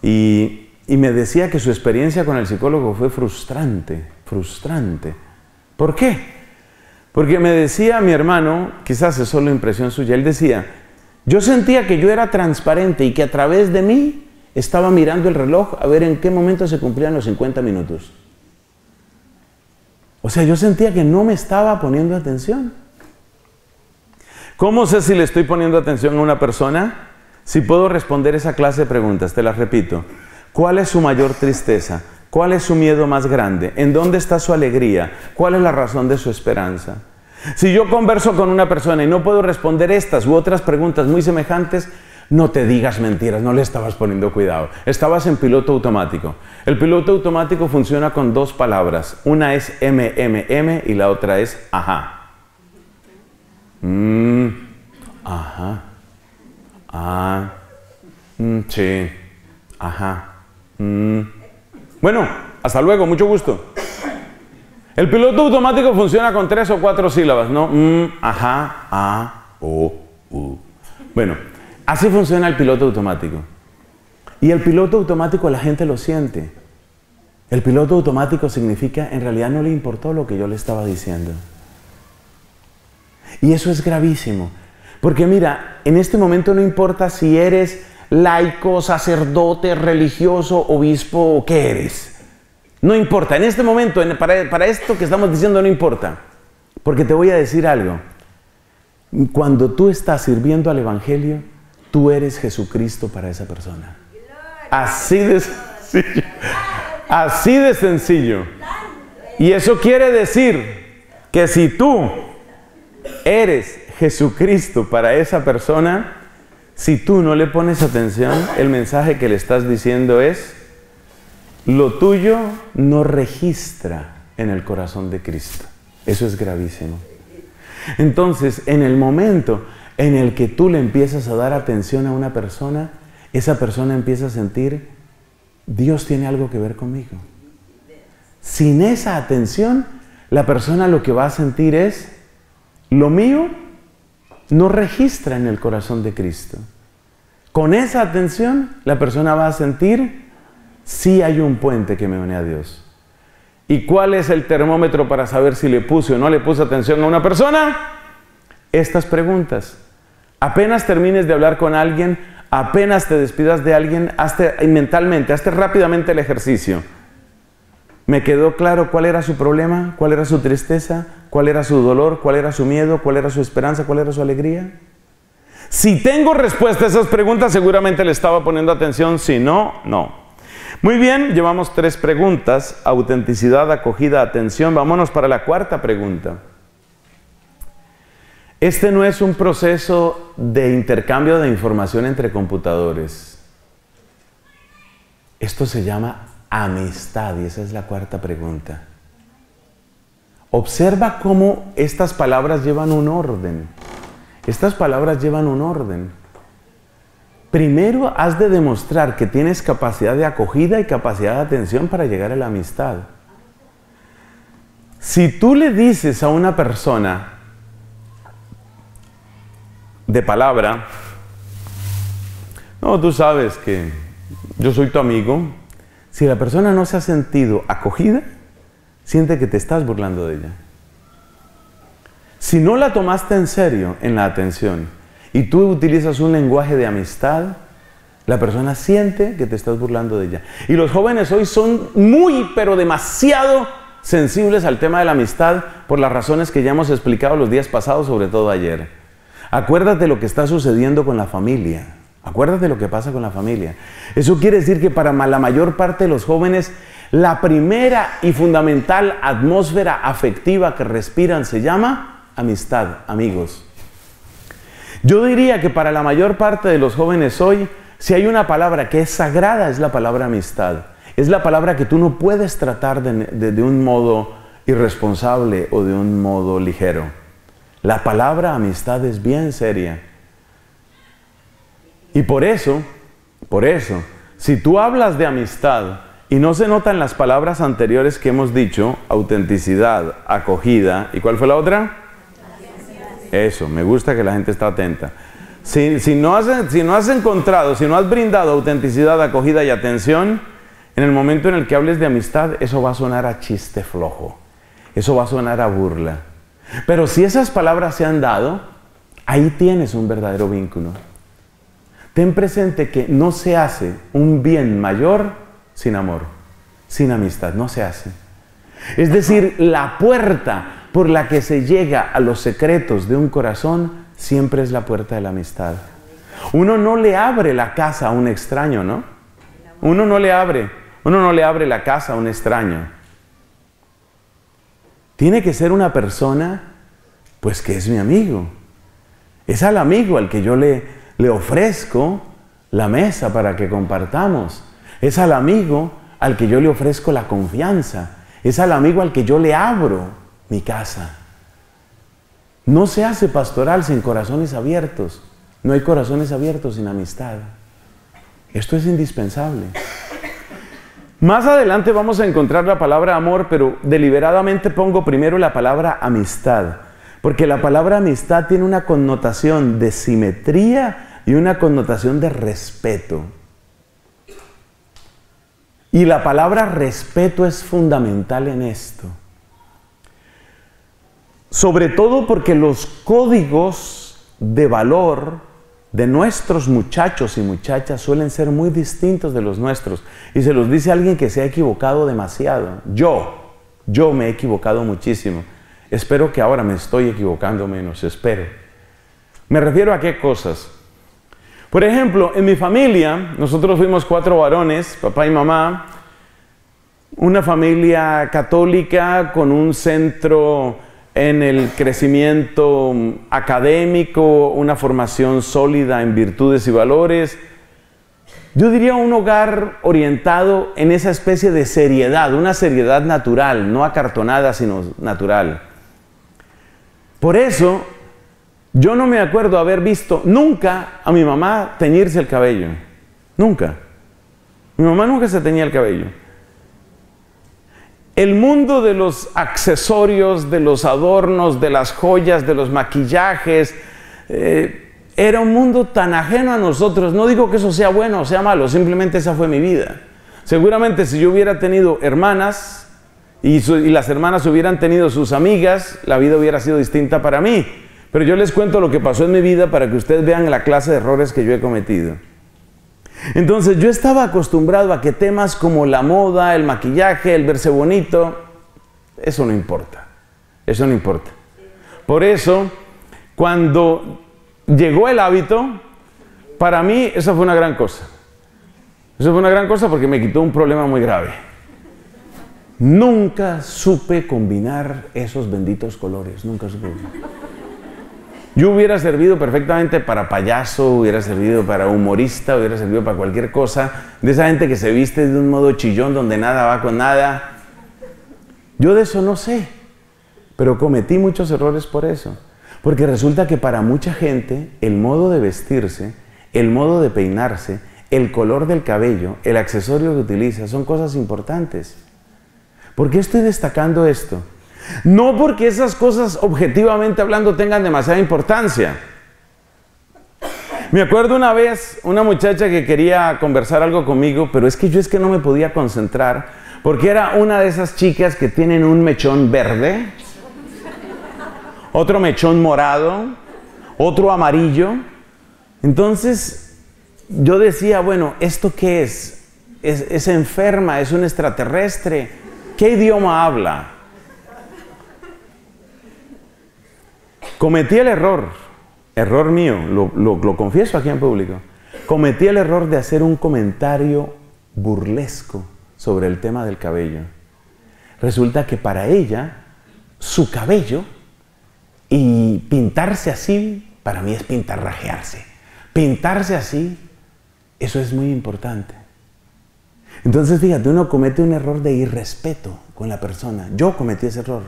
y, y me decía que su experiencia con el psicólogo fue frustrante, frustrante. ¿Por qué? Porque me decía mi hermano, quizás es solo impresión suya, él decía, yo sentía que yo era transparente y que a través de mí estaba mirando el reloj a ver en qué momento se cumplían los 50 minutos. O sea, yo sentía que no me estaba poniendo atención. ¿Cómo sé si le estoy poniendo atención a una persona? Si puedo responder esa clase de preguntas, te las repito. ¿Cuál es su mayor tristeza? ¿Cuál es su miedo más grande? ¿En dónde está su alegría? ¿Cuál es la razón de su esperanza? Si yo converso con una persona y no puedo responder estas u otras preguntas muy semejantes, no te digas mentiras, no le estabas poniendo cuidado. Estabas en piloto automático. El piloto automático funciona con dos palabras. Una es MMM y la otra es ajá. Mm, ajá. Ah. Mm, sí. Ajá. Mm. Bueno, hasta luego, mucho gusto. El piloto automático funciona con tres o cuatro sílabas, ¿no? ajá, ah, o, u. Bueno, Así funciona el piloto automático. Y el piloto automático la gente lo siente. El piloto automático significa en realidad no le importó lo que yo le estaba diciendo. Y eso es gravísimo. Porque mira, en este momento no importa si eres laico, sacerdote, religioso, obispo o qué eres. No importa. En este momento, para, esto que estamos diciendo, no importa. Porque te voy a decir algo. Cuando tú estás sirviendo al Evangelio, Tú eres Jesucristo para esa persona. Así de sencillo. Así de sencillo. Y eso quiere decir que si tú eres Jesucristo para esa persona, si tú no le pones atención, el mensaje que le estás diciendo es, lo tuyo no registra en el corazón de Cristo. Eso es gravísimo. Entonces, en el momento en el que tú le empiezas a dar atención a una persona, esa persona empieza a sentir, Dios tiene algo que ver conmigo. Sin esa atención, la persona lo que va a sentir es, lo mío no registra en el corazón de Cristo. Con esa atención, la persona va a sentir, sí hay un puente que me une a Dios. ¿Y cuál es el termómetro para saber si le puse o no le puse atención a una persona? Estas preguntas. Apenas termines de hablar con alguien, apenas te despidas de alguien, hazte mentalmente, hazte rápidamente el ejercicio. ¿Me quedó claro cuál era su problema? ¿Cuál era su tristeza? ¿Cuál era su dolor? ¿Cuál era su miedo? ¿Cuál era su esperanza? ¿Cuál era su alegría? Si tengo respuesta a esas preguntas, seguramente le estaba poniendo atención. Si no, no. Muy bien, llevamos tres preguntas. Autenticidad, acogida, atención. Vámonos para la cuarta pregunta. Este no es un proceso de intercambio de información entre computadores. Esto se llama amistad y esa es la cuarta pregunta. Observa cómo estas palabras llevan un orden. Estas palabras llevan un orden. Primero has de demostrar que tienes capacidad de acogida y capacidad de atención para llegar a la amistad. Si tú le dices a una persona de palabra, no, tú sabes que yo soy tu amigo, si la persona no se ha sentido acogida, siente que te estás burlando de ella. Si no la tomaste en serio en la atención y tú utilizas un lenguaje de amistad, la persona siente que te estás burlando de ella. Y los jóvenes hoy son muy, pero demasiado sensibles al tema de la amistad por las razones que ya hemos explicado los días pasados, sobre todo ayer. Acuérdate lo que está sucediendo con la familia. Acuérdate lo que pasa con la familia. Eso quiere decir que para la mayor parte de los jóvenes, la primera y fundamental atmósfera afectiva que respiran se llama amistad, amigos. Yo diría que para la mayor parte de los jóvenes hoy, si hay una palabra que es sagrada, es la palabra amistad. Es la palabra que tú no puedes tratar de, un modo irresponsable o de un modo ligero. La palabra amistad es bien seria. Y por eso, por eso, si tú hablas de amistad y no se notan las palabras anteriores que hemos dicho, autenticidad, acogida, ¿y cuál fue la otra? Eso, me gusta que la gente está atenta. Si, si no has encontrado, si no has brindado autenticidad, acogida y atención, en el momento en el que hables de amistad, eso va a sonar a chiste flojo. Eso va a sonar a burla. Pero si esas palabras se han dado, ahí tienes un verdadero vínculo. Ten presente que no se hace un bien mayor sin amor, sin amistad, no se hace. Es decir, la puerta por la que se llega a los secretos de un corazón siempre es la puerta de la amistad. Uno no le abre la casa a un extraño, ¿no? Uno no le abre, uno no le abre la casa a un extraño. Tiene que ser una persona, pues que es mi amigo. Es al amigo al que yo le, le ofrezco la mesa para que compartamos. Es al amigo al que yo le ofrezco la confianza. Es al amigo al que yo le abro mi casa. No se hace pastoral sin corazones abiertos. No hay corazones abiertos sin amistad. Esto es indispensable. Más adelante vamos a encontrar la palabra amor, pero deliberadamente pongo primero la palabra amistad, porque la palabra amistad tiene una connotación de simetría y una connotación de respeto. Y la palabra respeto es fundamental en esto. Sobre todo porque los códigos de valor de nuestros muchachos y muchachas suelen ser muy distintos de los nuestros. Y se los dice alguien que se ha equivocado demasiado. Yo, yo me he equivocado muchísimo. Espero que ahora me estoy equivocando menos, espero. Me refiero a qué cosas. Por ejemplo, en mi familia, nosotros fuimos cuatro varones, papá y mamá, una familia católica con un centro en el crecimiento académico, una formación sólida en virtudes y valores. Yo diría un hogar orientado en esa especie de seriedad, una seriedad natural, no acartonada, sino natural. Por eso, yo no me acuerdo haber visto nunca a mi mamá teñirse el cabello. Nunca. Mi mamá nunca se teñía el cabello. El mundo de los accesorios, de los adornos, de las joyas, de los maquillajes, eh, era un mundo tan ajeno a nosotros. No digo que eso sea bueno o sea malo, simplemente esa fue mi vida. Seguramente si yo hubiera tenido hermanas y, y las hermanas hubieran tenido sus amigas, la vida hubiera sido distinta para mí. Pero yo les cuento lo que pasó en mi vida para que ustedes vean la clase de errores que yo he cometido. Entonces yo estaba acostumbrado a que temas como la moda, el maquillaje, el verse bonito, eso no importa. Eso no importa. Por eso, cuando llegó el hábito, para mí eso fue una gran cosa. Eso fue una gran cosa porque me quitó un problema muy grave. Nunca supe combinar esos benditos colores, nunca supe. Yo hubiera servido perfectamente para payaso, hubiera servido para humorista, hubiera servido para cualquier cosa, de esa gente que se viste de un modo chillón donde nada va con nada. Yo de eso no sé, pero cometí muchos errores por eso. Porque resulta que para mucha gente el modo de vestirse, el modo de peinarse, el color del cabello, el accesorio que utiliza son cosas importantes. ¿Por qué estoy destacando esto? No porque esas cosas objetivamente hablando tengan demasiada importancia. Me acuerdo una vez una muchacha que quería conversar algo conmigo, pero es que yo es que no me podía concentrar porque era una de esas chicas que tienen un mechón verde, otro mechón morado, otro amarillo. Entonces yo decía, bueno, ¿esto qué es? ¿Es, enferma? ¿Es un extraterrestre? ¿Qué idioma habla? Cometí el error, error mío, lo, confieso aquí en público, cometí el error de hacer un comentario burlesco sobre el tema del cabello. Resulta que para ella, su cabello y pintarse así, para mí es pintarrajearse. Pintarse así, eso es muy importante. Entonces, fíjate, uno comete un error de irrespeto con la persona. Yo cometí ese error.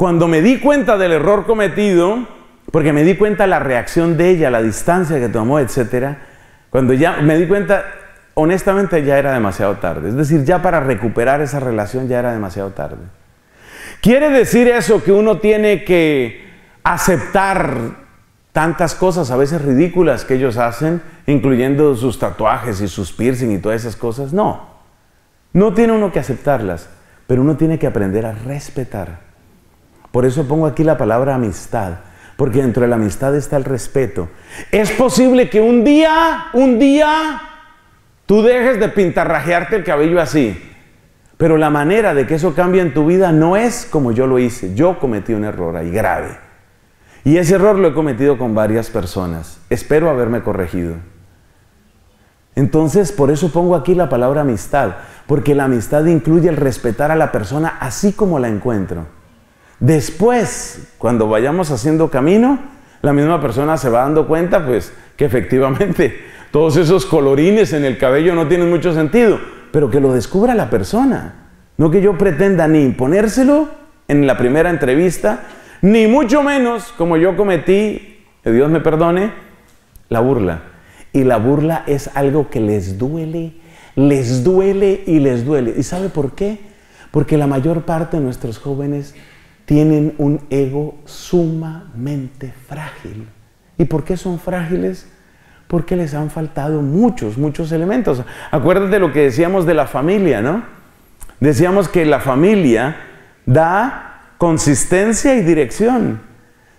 Cuando me di cuenta del error cometido, porque me di cuenta la reacción de ella, la distancia que tomó, etcétera, cuando ya me di cuenta, honestamente ya era demasiado tarde. Es decir, ya para recuperar esa relación ya era demasiado tarde. ¿Quiere decir eso que uno tiene que aceptar tantas cosas, a veces ridículas, que ellos hacen, incluyendo sus tatuajes y sus piercing y todas esas cosas? No. No tiene uno que aceptarlas, pero uno tiene que aprender a respetar. Por eso pongo aquí la palabra amistad, porque dentro de la amistad está el respeto. Es posible que un día, un día, tú dejes de pintarrajearte el cabello así, pero la manera de que eso cambie en tu vida no es como yo lo hice. Yo cometí un error ahí grave. Y ese error lo he cometido con varias personas. Espero haberme corregido. Entonces, por eso pongo aquí la palabra amistad, porque la amistad incluye el respetar a la persona así como la encuentro. Después, cuando vayamos haciendo camino, la misma persona se va dando cuenta, pues, que efectivamente todos esos colorines en el cabello no tienen mucho sentido, pero que lo descubra la persona. No que yo pretenda ni imponérselo en la primera entrevista, ni mucho menos como yo cometí, que Dios me perdone, la burla. Y la burla es algo que les duele, les duele y les duele. ¿Y sabe por qué? Porque la mayor parte de nuestros jóvenes tienen un ego sumamente frágil. ¿Y por qué son frágiles? Porque les han faltado muchos, muchos elementos. Acuérdate lo que decíamos de la familia, ¿no? Decíamos que la familia da consistencia y dirección.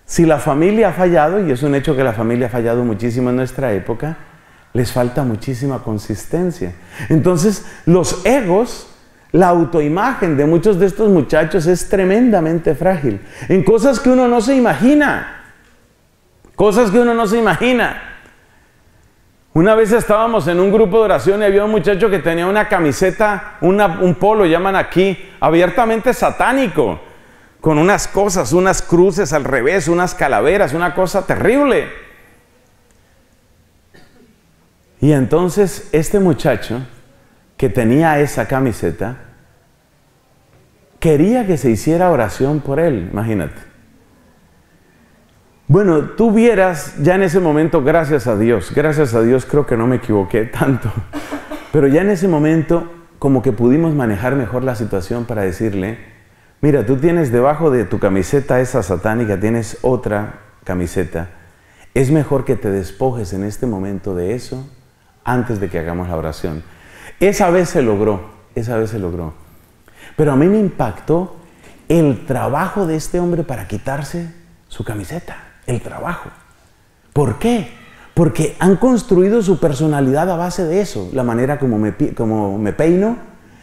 Si la familia ha fallado, y es un hecho que la familia ha fallado muchísimo en nuestra época, les falta muchísima consistencia. Entonces, los egos la autoimagen de muchos de estos muchachos es tremendamente frágil. En cosas que uno no se imagina. Cosas que uno no se imagina. Una vez estábamos en un grupo de oración y había un muchacho que tenía una camiseta, un polo, llaman aquí, abiertamente satánico, con unas cosas, unas cruces al revés, unas calaveras, una cosa terrible. Y entonces este muchacho que tenía esa camiseta, quería que se hiciera oración por él, imagínate. Bueno, tú vieras ya en ese momento, gracias a Dios, gracias a Dios creo que no me equivoqué tanto, pero ya en ese momento como que pudimos manejar mejor la situación para decirle, mira, tú tienes debajo de tu camiseta esa satánica, tienes otra camiseta, es mejor que te despojes en este momento de eso antes de que hagamos la oración. Esa vez se logró, esa vez se logró. Pero a mí me impactó el trabajo de este hombre para quitarse su camiseta, el trabajo. ¿Por qué? Porque han construido su personalidad a base de eso, la manera como me, peino,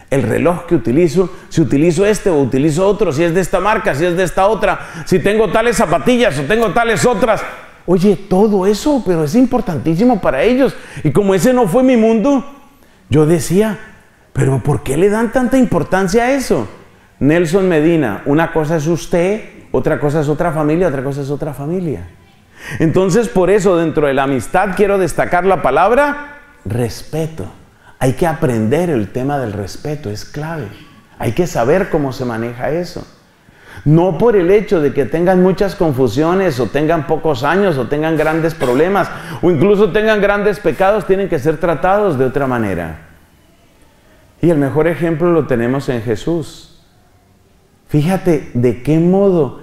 el reloj que utilizo, si utilizo este o utilizo otro, si es de esta marca, si es de esta otra, si tengo tales zapatillas o tengo tales otras. Oye, todo eso, pero es importantísimo para ellos. Y como ese no fue mi mundo, yo decía, pero ¿por qué le dan tanta importancia a eso? Nelson Medina, una cosa es usted, otra cosa es otra familia, otra cosa es otra familia. Entonces, por eso dentro de la amistad quiero destacar la palabra respeto. Hay que aprender el tema del respeto, es clave. Hay que saber cómo se maneja eso. No por el hecho de que tengan muchas confusiones o tengan pocos años o tengan grandes problemas o incluso tengan grandes pecados, tienen que ser tratados de otra manera. Y el mejor ejemplo lo tenemos en Jesús. Fíjate de qué modo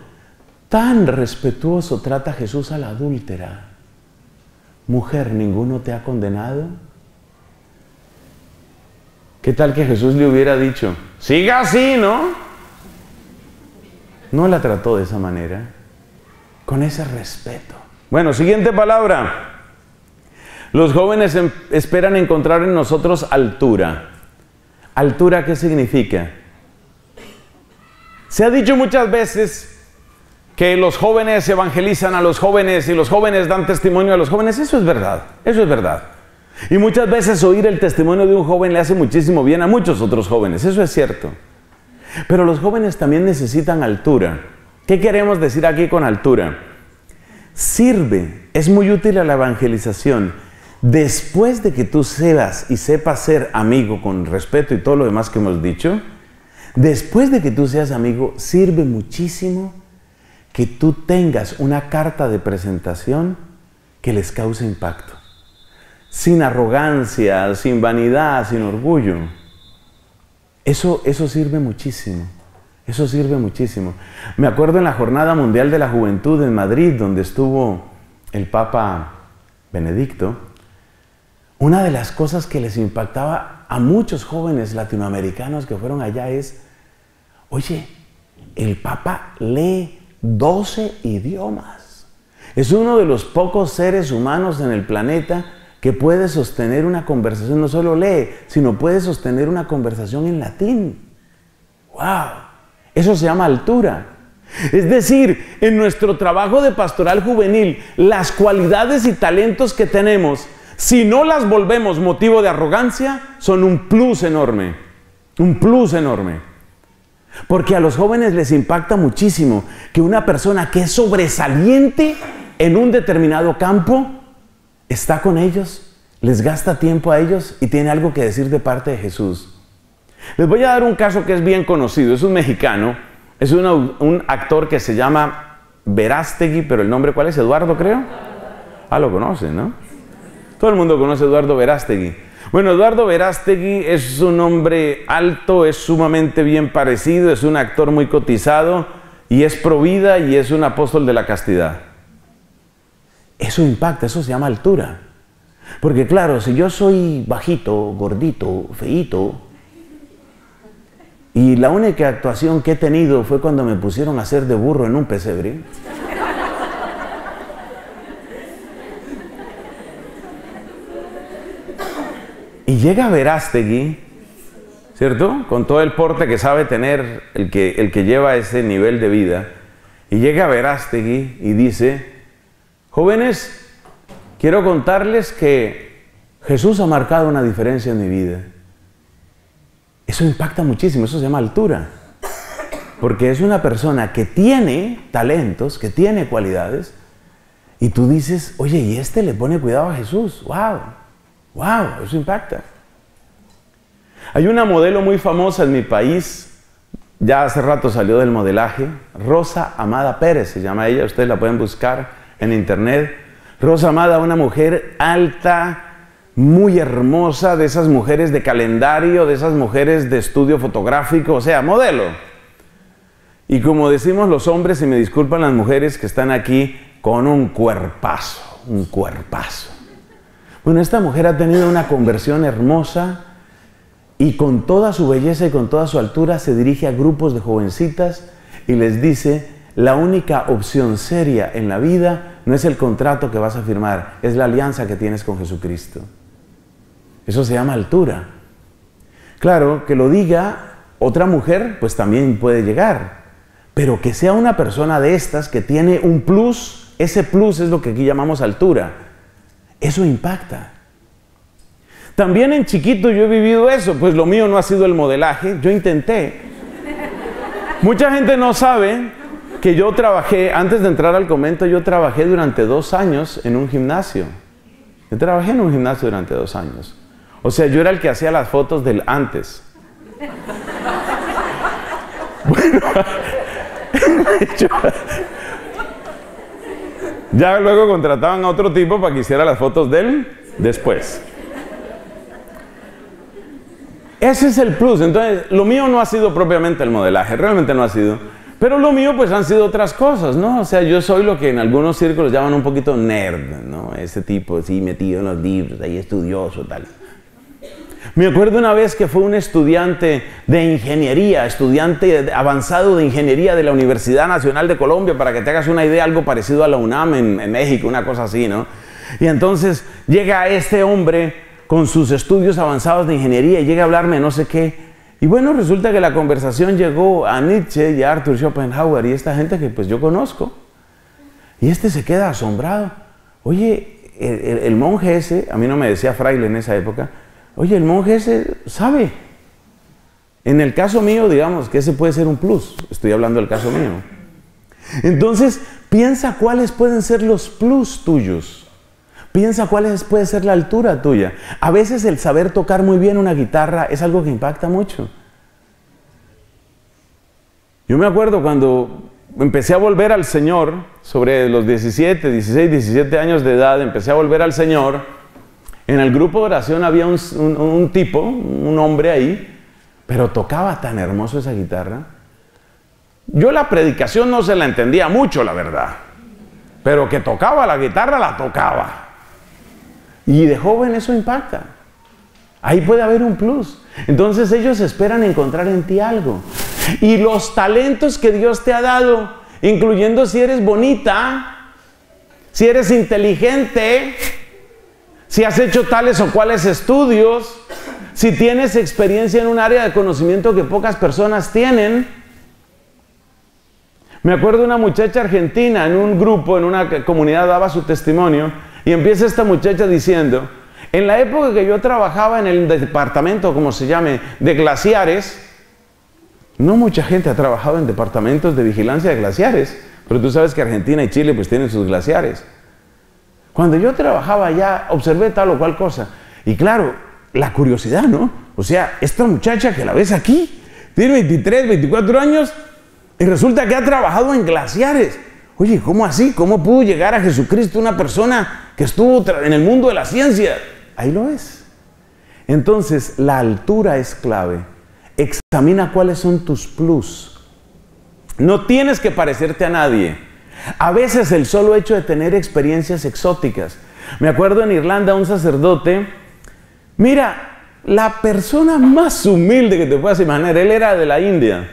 tan respetuoso trata Jesús a la adúltera. Mujer, ¿ninguno te ha condenado? ¿Qué tal que Jesús le hubiera dicho, siga así, ¿no? No la trató de esa manera, con ese respeto. Bueno, siguiente palabra. Los jóvenes em, esperan encontrar en nosotros altura. ¿Altura qué significa? Se ha dicho muchas veces que los jóvenes evangelizan a los jóvenes y los jóvenes dan testimonio a los jóvenes. Eso es verdad, eso es verdad. Y muchas veces oír el testimonio de un joven le hace muchísimo bien a muchos otros jóvenes, eso es cierto. Pero los jóvenes también necesitan altura. ¿Qué queremos decir aquí con altura? Sirve, es muy útil a la evangelización. Después de que tú seas y sepas ser amigo con respeto y todo lo demás que hemos dicho, después de que tú seas amigo, sirve muchísimo que tú tengas una carta de presentación que les cause impacto. Sin arrogancia, sin vanidad, sin orgullo. Eso, eso sirve muchísimo. Eso sirve muchísimo. Me acuerdo en la Jornada Mundial de la Juventud en Madrid, donde estuvo el Papa Benedicto, una de las cosas que les impactaba a muchos jóvenes latinoamericanos que fueron allá es, oye, el Papa lee 12 idiomas. Es uno de los pocos seres humanos en el planeta que puede sostener una conversación, no solo lee, sino puede sostener una conversación en latín. ¡Wow! Eso se llama altura. Es decir, en nuestro trabajo de pastoral juvenil, las cualidades y talentos que tenemos, si no las volvemos motivo de arrogancia, son un plus enorme. Un plus enorme. Porque a los jóvenes les impacta muchísimo que una persona que es sobresaliente en un determinado campo está con ellos, les gasta tiempo a ellos y tiene algo que decir de parte de Jesús. Les voy a dar un caso que es bien conocido, es un mexicano, es un actor que se llama Verástegui, pero el nombre cuál es, Eduardo creo. Ah, lo conocen, ¿no? Todo el mundo conoce a Eduardo Verástegui. Bueno, Eduardo Verástegui es un hombre alto, es sumamente bien parecido, es un actor muy cotizado y es provida y es un apóstol de la castidad. Eso impacta, eso se llama altura. Porque claro, si yo soy bajito, gordito, feito, y la única actuación que he tenido fue cuando me pusieron a hacer de burro en un pesebre, Y llega Verástegui, ¿cierto? Con todo el porte que sabe tener el que, el que lleva ese nivel de vida. Y llega Verástegui y dice, jóvenes, quiero contarles que Jesús ha marcado una diferencia en mi vida. Eso impacta muchísimo, eso se llama altura. Porque es una persona que tiene talentos, que tiene cualidades, y tú dices, oye, y este le pone cuidado a Jesús. ¡Wow! ¡Wow! Eso impacta. Hay una modelo muy famosa en mi país, ya hace rato salió del modelaje, Rosa Amada Pérez se llama ella, ustedes la pueden buscar en internet. Rosa Amada, una mujer alta, muy hermosa, de esas mujeres de calendario, de esas mujeres de estudio fotográfico, o sea, modelo. Y como decimos los hombres, y me disculpan las mujeres que están aquí, con un cuerpazo, un cuerpazo. Bueno, esta mujer ha tenido una conversión hermosa y con toda su belleza y con toda su altura se dirige a grupos de jovencitas y les dice, la única opción seria en la vida no es el contrato que vas a firmar, es la alianza que tienes con Jesucristo. Eso se llama altura. Claro, que lo diga otra mujer, pues también puede llegar. Pero que sea una persona de estas que tiene un plus, ese plus es lo que aquí llamamos altura. Eso impacta. También en chiquito yo he vivido eso, pues lo mío no ha sido el modelaje, yo intenté. Mucha gente no sabe que yo trabajé, antes de entrar al convento, yo trabajé durante dos años en un gimnasio. Yo trabajé en un gimnasio durante dos años. O sea, yo era el que hacía las fotos del antes. Bueno, ya luego contrataban a otro tipo para que hiciera las fotos de él después. Ese es el plus. Entonces, lo mío no ha sido propiamente el modelaje, realmente no ha sido. Pero lo mío pues han sido otras cosas, ¿no? O sea, yo soy lo que en algunos círculos llaman un poquito nerd, ¿no? Ese tipo, así metido en los libros, ahí estudioso, tal. Me acuerdo una vez que fue un estudiante de ingeniería, estudiante avanzado de ingeniería de la Universidad Nacional de Colombia, para que te hagas una idea, algo parecido a la UNAM en, en México, una cosa así, ¿no? Y entonces llega este hombre con sus estudios avanzados de ingeniería y llega a hablarme no sé qué. Y bueno, resulta que la conversación llegó a Nietzsche y a Arthur Schopenhauer y esta gente que pues yo conozco. Y este se queda asombrado. Oye, el, el monje ese, a mí no me decía fraile en esa época, Oye, el monje ese sabe. En el caso mío, digamos que ese puede ser un plus. Estoy hablando del caso mío. Entonces, piensa cuáles pueden ser los plus tuyos. Piensa cuál puede ser la altura tuya. A veces el saber tocar muy bien una guitarra es algo que impacta mucho. Yo me acuerdo cuando empecé a volver al Señor, sobre los 17, 16, 17 años de edad, empecé a volver al Señor. En el grupo de oración había un, tipo, un hombre ahí, pero tocaba tan hermoso esa guitarra. Yo la predicación no se la entendía mucho, la verdad, pero que tocaba la guitarra, la tocaba. Y de joven eso impacta. Ahí puede haber un plus. Entonces ellos esperan encontrar en ti algo. Y los talentos que Dios te ha dado, incluyendo si eres bonita, si eres inteligente, si has hecho tales o cuales estudios, si tienes experiencia en un área de conocimiento que pocas personas tienen. Me acuerdo una muchacha argentina en un grupo, en una comunidad, daba su testimonio y empieza esta muchacha diciendo, en la época que yo trabajaba en el departamento, como se llame, de glaciares, no mucha gente ha trabajado en departamentos de vigilancia de glaciares, pero tú sabes que Argentina y Chile pues tienen sus glaciares. Cuando yo trabajaba allá, observé tal o cual cosa. Y claro, la curiosidad, ¿no? O sea, esta muchacha que la ves aquí, tiene 23, 24 años y resulta que ha trabajado en glaciares. Oye, ¿cómo así? ¿Cómo pudo llegar a Jesucristo una persona que estuvo en el mundo de la ciencia? Ahí lo es. Entonces, la altura es clave. Examina cuáles son tus plus. No tienes que parecerte a nadie. A veces el solo hecho de tener experiencias exóticas. Me acuerdo en Irlanda un sacerdote, mira, la persona más humilde que te puedas imaginar, él era de la India.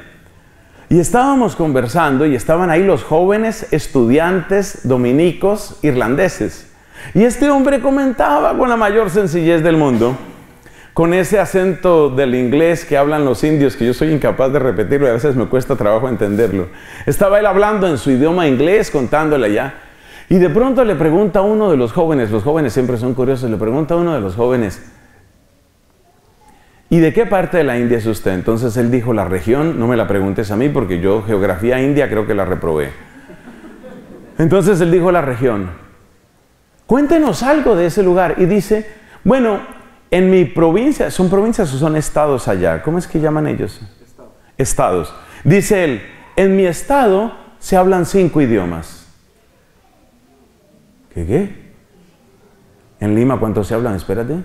Y estábamos conversando y estaban ahí los jóvenes estudiantes dominicos irlandeses. Y este hombre comentaba con la mayor sencillez del mundo con ese acento del inglés que hablan los indios, que yo soy incapaz de repetirlo y a veces me cuesta trabajo entenderlo. Estaba él hablando en su idioma inglés, contándole allá, y de pronto le pregunta a uno de los jóvenes, los jóvenes siempre son curiosos, le pregunta a uno de los jóvenes, ¿y de qué parte de la India es usted? Entonces él dijo, la región, no me la preguntes a mí porque yo geografía india creo que la reprobé. Entonces él dijo la región, cuéntenos algo de ese lugar, y dice, bueno, en mi provincia, ¿son provincias o son estados allá? ¿Cómo es que llaman ellos? Estados. Dice él, en mi estado se hablan cinco idiomas. ¿Qué qué? En Lima, ¿cuántos se hablan? Espérate.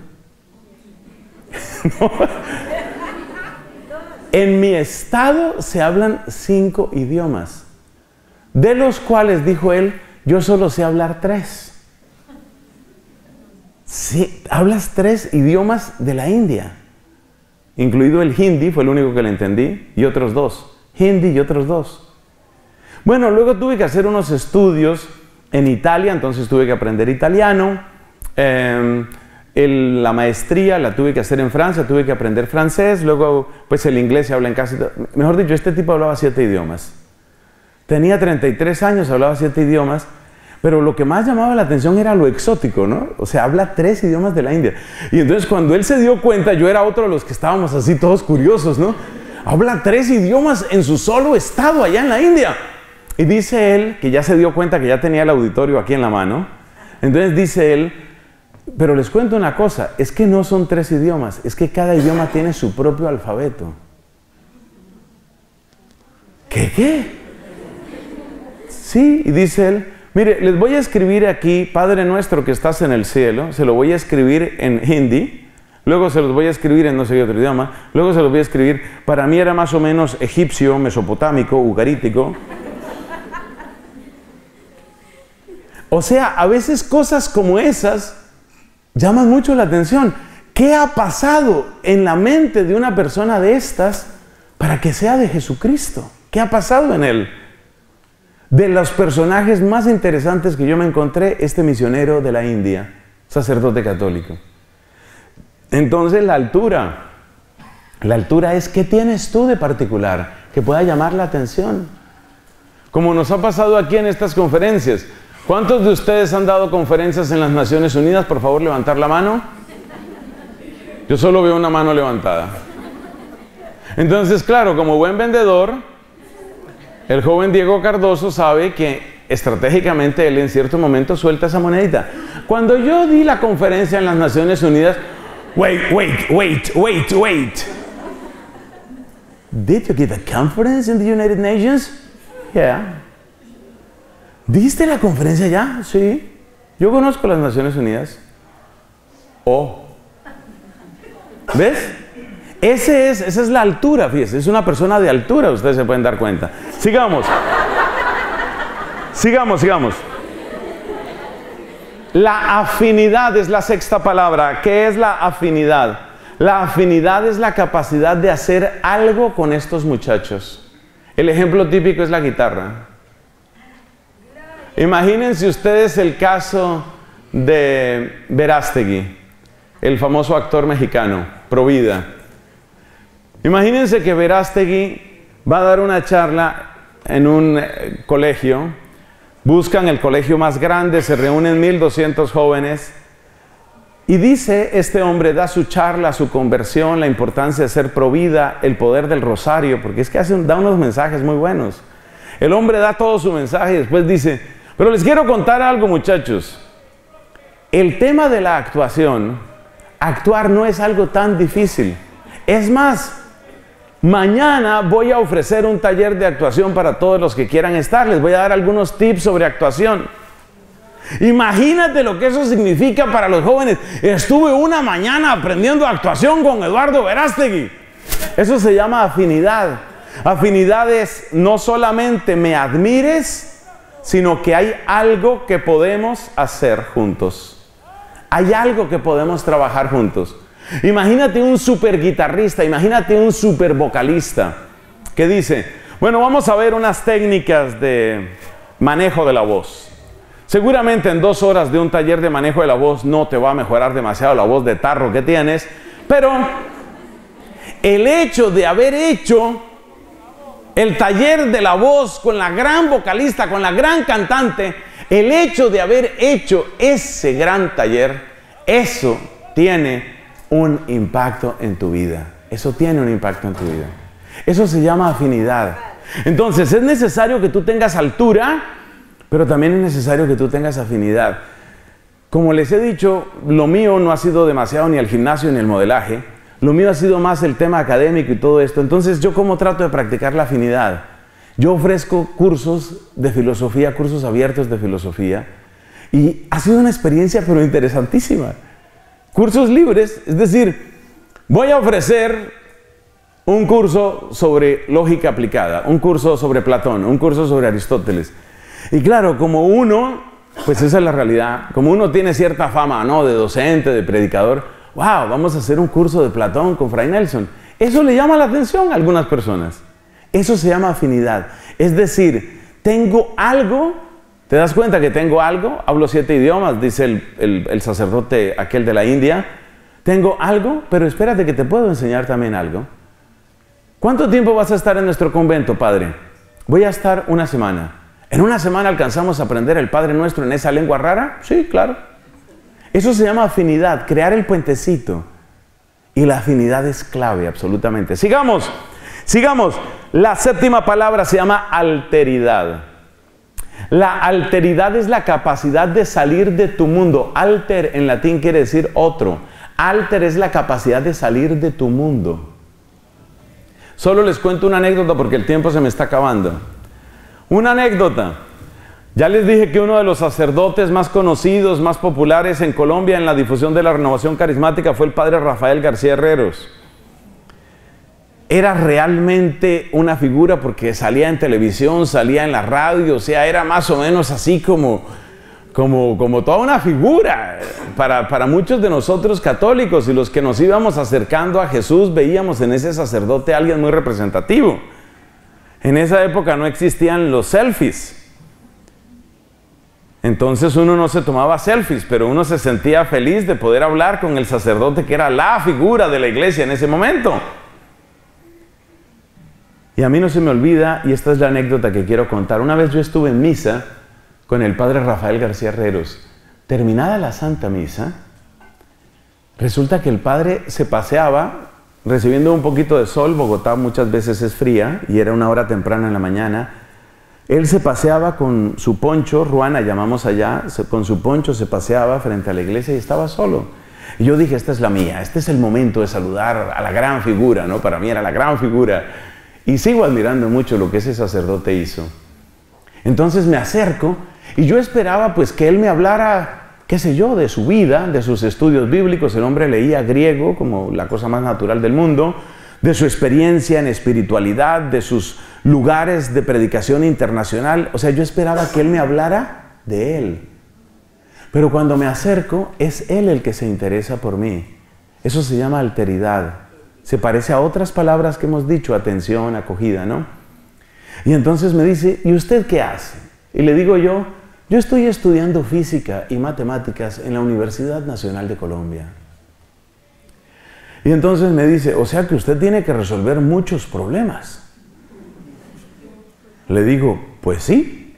en mi estado se hablan cinco idiomas, de los cuales, dijo él, yo solo sé hablar tres. Sí, hablas tres idiomas de la India, incluido el hindi, fue el único que le entendí, y otros dos. Hindi y otros dos. Bueno, luego tuve que hacer unos estudios en Italia, entonces tuve que aprender italiano. La maestría la tuve que hacer en Francia, tuve que aprender francés, luego pues el inglés se habla en casi... Mejor dicho, este tipo hablaba siete idiomas. Tenía 33 años, hablaba siete idiomas pero lo que más llamaba la atención era lo exótico, ¿no? O sea, habla tres idiomas de la India. Y entonces cuando él se dio cuenta, yo era otro de los que estábamos así todos curiosos, ¿no? Habla tres idiomas en su solo estado allá en la India. Y dice él, que ya se dio cuenta que ya tenía el auditorio aquí en la mano, entonces dice él, pero les cuento una cosa, es que no son tres idiomas, es que cada idioma tiene su propio alfabeto. ¿Qué qué? Sí, y dice él, Mire, les voy a escribir aquí, Padre nuestro que estás en el cielo, se lo voy a escribir en hindi, luego se los voy a escribir en no sé qué otro idioma, luego se los voy a escribir, para mí era más o menos egipcio, mesopotámico, ugarítico. O sea, a veces cosas como esas llaman mucho la atención. ¿Qué ha pasado en la mente de una persona de estas para que sea de Jesucristo? ¿Qué ha pasado en él? De los personajes más interesantes que yo me encontré, este misionero de la India, sacerdote católico. Entonces la altura, la altura es qué tienes tú de particular que pueda llamar la atención. Como nos ha pasado aquí en estas conferencias. ¿Cuántos de ustedes han dado conferencias en las Naciones Unidas? Por favor, levantar la mano. Yo solo veo una mano levantada. Entonces, claro, como buen vendedor, el joven Diego Cardoso sabe que estratégicamente él en cierto momento suelta esa monedita. Cuando yo di la conferencia en las Naciones Unidas, wait, wait, wait, wait, wait. Did you give a conference in the United Nations? Yeah. ¿Diste la conferencia ya? Sí. Yo conozco las Naciones Unidas. Oh. ¿Ves? Ese es, esa es la altura, fíjese, es una persona de altura, ustedes se pueden dar cuenta. Sigamos. Sigamos, sigamos. La afinidad es la sexta palabra. ¿Qué es la afinidad? La afinidad es la capacidad de hacer algo con estos muchachos. El ejemplo típico es la guitarra. Imagínense ustedes el caso de Verástegui, el famoso actor mexicano, Provida. Imagínense que Verástegui va a dar una charla en un eh, colegio, buscan el colegio más grande, se reúnen 1200 jóvenes y dice este hombre, da su charla, su conversión, la importancia de ser provida, el poder del rosario, porque es que hace, da unos mensajes muy buenos. El hombre da todo su mensaje y después dice, pero les quiero contar algo muchachos. El tema de la actuación, actuar no es algo tan difícil. Es más, Mañana voy a ofrecer un taller de actuación para todos los que quieran estar. Les voy a dar algunos tips sobre actuación. Imagínate lo que eso significa para los jóvenes. Estuve una mañana aprendiendo actuación con Eduardo Verástegui. Eso se llama afinidad. Afinidad es no solamente me admires, sino que hay algo que podemos hacer juntos. Hay algo que podemos trabajar juntos. Imagínate un super guitarrista, imagínate un super vocalista que dice, bueno, vamos a ver unas técnicas de manejo de la voz. Seguramente en dos horas de un taller de manejo de la voz no te va a mejorar demasiado la voz de tarro que tienes, pero el hecho de haber hecho el taller de la voz con la gran vocalista, con la gran cantante, el hecho de haber hecho ese gran taller, eso tiene un impacto en tu vida. Eso tiene un impacto en tu vida. Eso se llama afinidad. Entonces es necesario que tú tengas altura, pero también es necesario que tú tengas afinidad. Como les he dicho, lo mío no ha sido demasiado ni el gimnasio ni el modelaje. Lo mío ha sido más el tema académico y todo esto. Entonces, ¿yo cómo trato de practicar la afinidad? Yo ofrezco cursos de filosofía, cursos abiertos de filosofía. Y ha sido una experiencia pero interesantísima cursos libres, es decir, voy a ofrecer un curso sobre lógica aplicada, un curso sobre Platón, un curso sobre Aristóteles. Y claro, como uno, pues esa es la realidad, como uno tiene cierta fama, ¿no? De docente, de predicador, wow, vamos a hacer un curso de Platón con Fray Nelson. Eso le llama la atención a algunas personas. Eso se llama afinidad. Es decir, tengo algo ¿Te das cuenta que tengo algo? Hablo siete idiomas, dice el, sacerdote aquel de la India. Tengo algo, pero espérate que te puedo enseñar también algo. ¿Cuánto tiempo vas a estar en nuestro convento, Padre? Voy a estar una semana. ¿En una semana alcanzamos a aprender el Padre Nuestro en esa lengua rara? Sí, claro. Eso se llama afinidad, crear el puentecito. Y la afinidad es clave, absolutamente. Sigamos, sigamos. La séptima palabra se llama alteridad. La alteridad es la capacidad de salir de tu mundo. Alter en latín quiere decir otro. Alter es la capacidad de salir de tu mundo. Solo les cuento una anécdota porque el tiempo se me está acabando. Una anécdota. Ya les dije que uno de los sacerdotes más conocidos, más populares en Colombia en la difusión de la renovación carismática fue el padre Rafael García Herreros. Era realmente una figura porque salía en televisión, salía en la radio, o sea, era más o menos así como, como, como toda una figura. Para, para muchos de nosotros católicos y los que nos íbamos acercando a Jesús, veíamos en ese sacerdote alguien muy representativo. En esa época no existían los selfies. Entonces uno no se tomaba selfies, pero uno se sentía feliz de poder hablar con el sacerdote que era la figura de la iglesia en ese momento. Y a mí no se me olvida, y esta es la anécdota que quiero contar. Una vez yo estuve en misa con el padre Rafael García Herreros. Terminada la Santa Misa, resulta que el padre se paseaba recibiendo un poquito de sol. Bogotá muchas veces es fría y era una hora temprana en la mañana él se paseaba con su poncho, Ruana llamamos allá, con su poncho se paseaba frente a la iglesia y estaba solo. Y yo dije, esta es la mía, este es el momento de saludar a la gran figura, ¿no? Para mí era la gran figura. Y sigo admirando mucho lo que ese sacerdote hizo. Entonces me acerco y yo esperaba pues que él me hablara, qué sé yo, de su vida, de sus estudios bíblicos. El hombre leía griego como la cosa más natural del mundo, de su experiencia en espiritualidad, de sus lugares de predicación internacional. O sea, yo esperaba que Él me hablara de Él. Pero cuando me acerco, es Él el que se interesa por mí. Eso se llama alteridad. Se parece a otras palabras que hemos dicho, atención, acogida, ¿no? Y entonces me dice, ¿y usted qué hace? Y le digo yo, yo estoy estudiando física y matemáticas en la Universidad Nacional de Colombia. Y entonces me dice, o sea que usted tiene que resolver muchos problemas. Le digo, pues sí.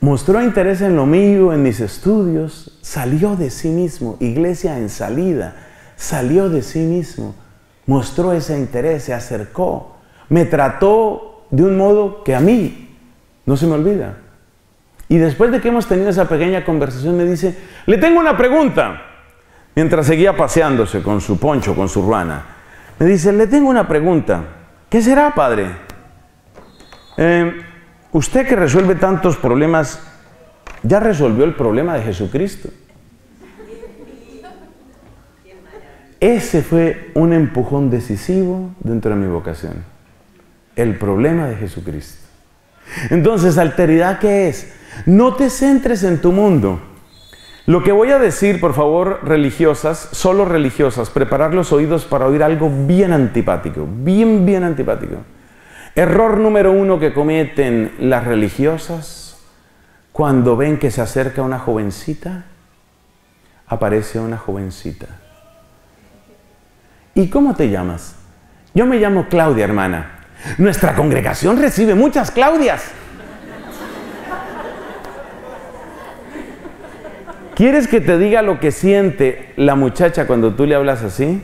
Mostró interés en lo mío, en mis estudios, salió de sí mismo, iglesia en salida, salió de sí mismo, mostró ese interés, se acercó, me trató de un modo que a mí no se me olvida. Y después de que hemos tenido esa pequeña conversación me dice, le tengo una pregunta, mientras seguía paseándose con su poncho, con su ruana. Me dice, le tengo una pregunta, ¿qué será, padre? Eh, usted que resuelve tantos problemas, ya resolvió el problema de Jesucristo. Ese fue un empujón decisivo dentro de mi vocación. El problema de Jesucristo. Entonces, alteridad, ¿qué es? No te centres en tu mundo. Lo que voy a decir, por favor, religiosas, solo religiosas, preparar los oídos para oír algo bien antipático, bien, bien antipático. Error número uno que cometen las religiosas cuando ven que se acerca una jovencita, aparece una jovencita. ¿Y cómo te llamas? Yo me llamo Claudia, hermana. Nuestra congregación recibe muchas Claudias. ¿Quieres que te diga lo que siente la muchacha cuando tú le hablas así?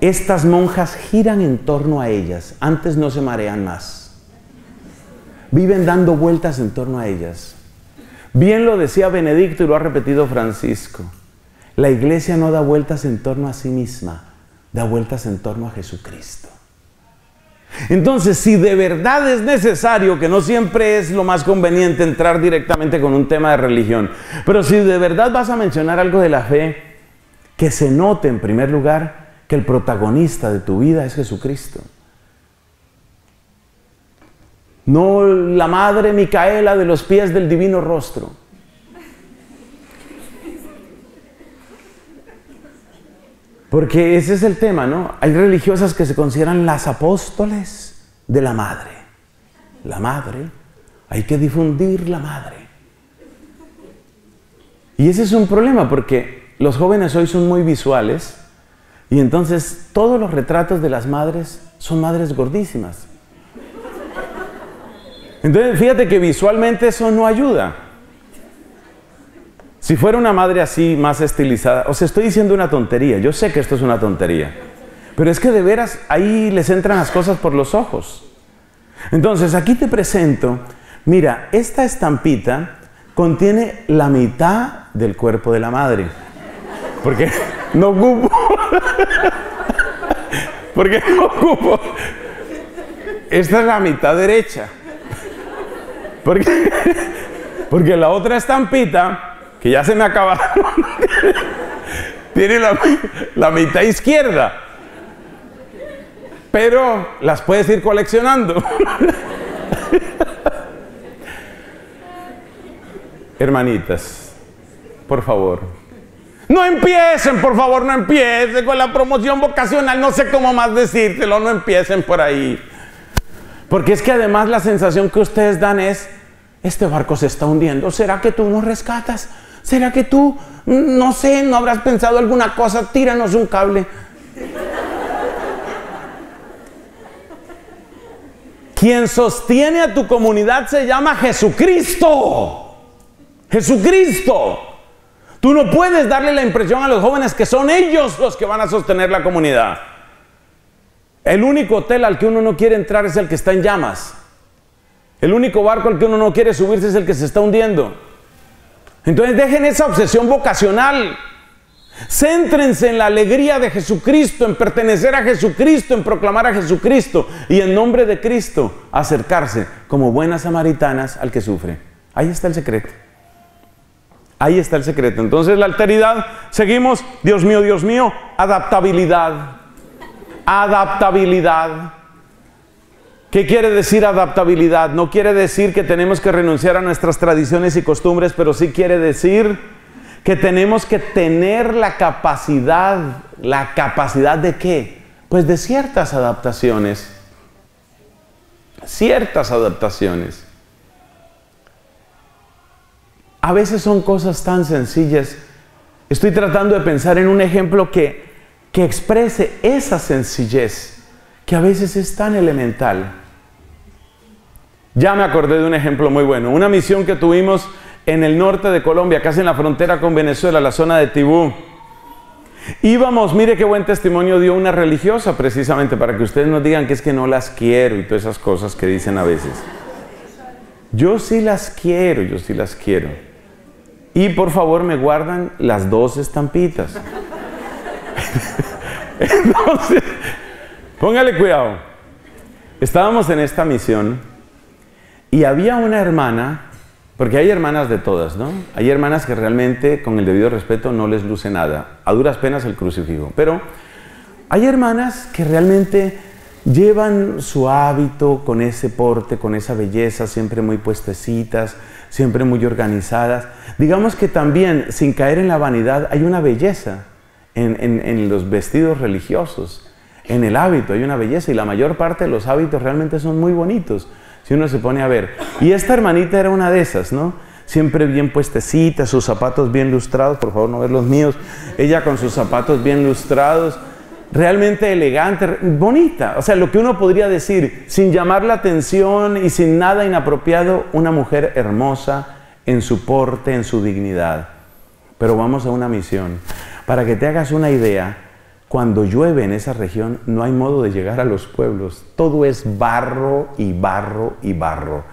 Estas monjas giran en torno a ellas, antes no se marean más. Viven dando vueltas en torno a ellas. Bien lo decía Benedicto y lo ha repetido Francisco. La iglesia no da vueltas en torno a sí misma, da vueltas en torno a Jesucristo. Entonces, si de verdad es necesario, que no siempre es lo más conveniente entrar directamente con un tema de religión, pero si de verdad vas a mencionar algo de la fe, que se note en primer lugar que el protagonista de tu vida es Jesucristo. No la madre Micaela de los pies del divino rostro. Porque ese es el tema, ¿no? Hay religiosas que se consideran las apóstoles de la madre. La madre, hay que difundir la madre. Y ese es un problema porque los jóvenes hoy son muy visuales y entonces todos los retratos de las madres son madres gordísimas. Entonces fíjate que visualmente eso no ayuda. Si fuera una madre así, más estilizada, os estoy diciendo una tontería, yo sé que esto es una tontería, pero es que de veras ahí les entran las cosas por los ojos. Entonces aquí te presento, mira, esta estampita contiene la mitad del cuerpo de la madre. Porque no ocupo. Porque no ocupo. Esta es la mitad derecha. Porque, Porque la otra estampita, que ya se me acabaron, tiene la, mitad izquierda. Pero las puedes ir coleccionando. Hermanitas, por favor, no empiecen, por favor, no empiecen con la promoción vocacional, no sé cómo más decírtelo, no empiecen por ahí. Porque es que además la sensación que ustedes dan es, este barco se está hundiendo, ¿será que tú nos rescatas? ¿Será que tú, no sé, no habrás pensado alguna cosa? Tíranos un cable. Quien sostiene a tu comunidad se llama Jesucristo. Jesucristo. Tú no puedes darle la impresión a los jóvenes que son ellos los que van a sostener la comunidad. El único hotel al que uno no quiere entrar es el que está en llamas. El único barco al que uno no quiere subirse es el que se está hundiendo. Entonces dejen esa obsesión vocacional. Céntrense en la alegría de Jesucristo, en pertenecer a Jesucristo, en proclamar a Jesucristo y en nombre de Cristo acercarse como buenas samaritanas al que sufre. Ahí está el secreto. Ahí está el secreto. Entonces la alteridad, seguimos, Dios mío, Dios mío, adaptabilidad. Adaptabilidad. ¿Qué quiere decir adaptabilidad? No quiere decir que tenemos que renunciar a nuestras tradiciones y costumbres, pero sí quiere decir que tenemos que tener la capacidad, la capacidad de qué? Pues de ciertas adaptaciones. Ciertas adaptaciones. A veces son cosas tan sencillas. Estoy tratando de pensar en un ejemplo que, que exprese esa sencillez, que a veces es tan elemental. Ya me acordé de un ejemplo muy bueno. Una misión que tuvimos en el norte de Colombia, casi en la frontera con Venezuela, la zona de Tibú. Íbamos, mire qué buen testimonio dio una religiosa precisamente para que ustedes nos digan que es que no las quiero y todas esas cosas que dicen a veces. Yo sí las quiero, yo sí las quiero. Y por favor me guardan las dos estampitas. Entonces, póngale cuidado. Estábamos en esta misión y había una hermana, porque hay hermanas de todas, ¿no? Hay hermanas que realmente, con el debido respeto, no les luce nada. A duras penas el crucifijo. Pero hay hermanas que realmente llevan su hábito con ese porte, con esa belleza, siempre muy puestecitas, siempre muy organizadas. Digamos que también, sin caer en la vanidad, hay una belleza en, los vestidos religiosos, en el hábito, hay una belleza y la mayor parte de los hábitos realmente son muy bonitos, si uno se pone a ver. Y esta hermanita era una de esas, ¿no? Siempre bien puestecita, sus zapatos bien lustrados, por favor no ver los míos, ella con sus zapatos bien lustrados, realmente elegante, bonita. O sea, lo que uno podría decir, sin llamar la atención y sin nada inapropiado, una mujer hermosa en su porte, en su dignidad. Pero vamos a una misión. Para que te hagas una idea, cuando llueve en esa región no hay modo de llegar a los pueblos. Todo es barro y barro y barro.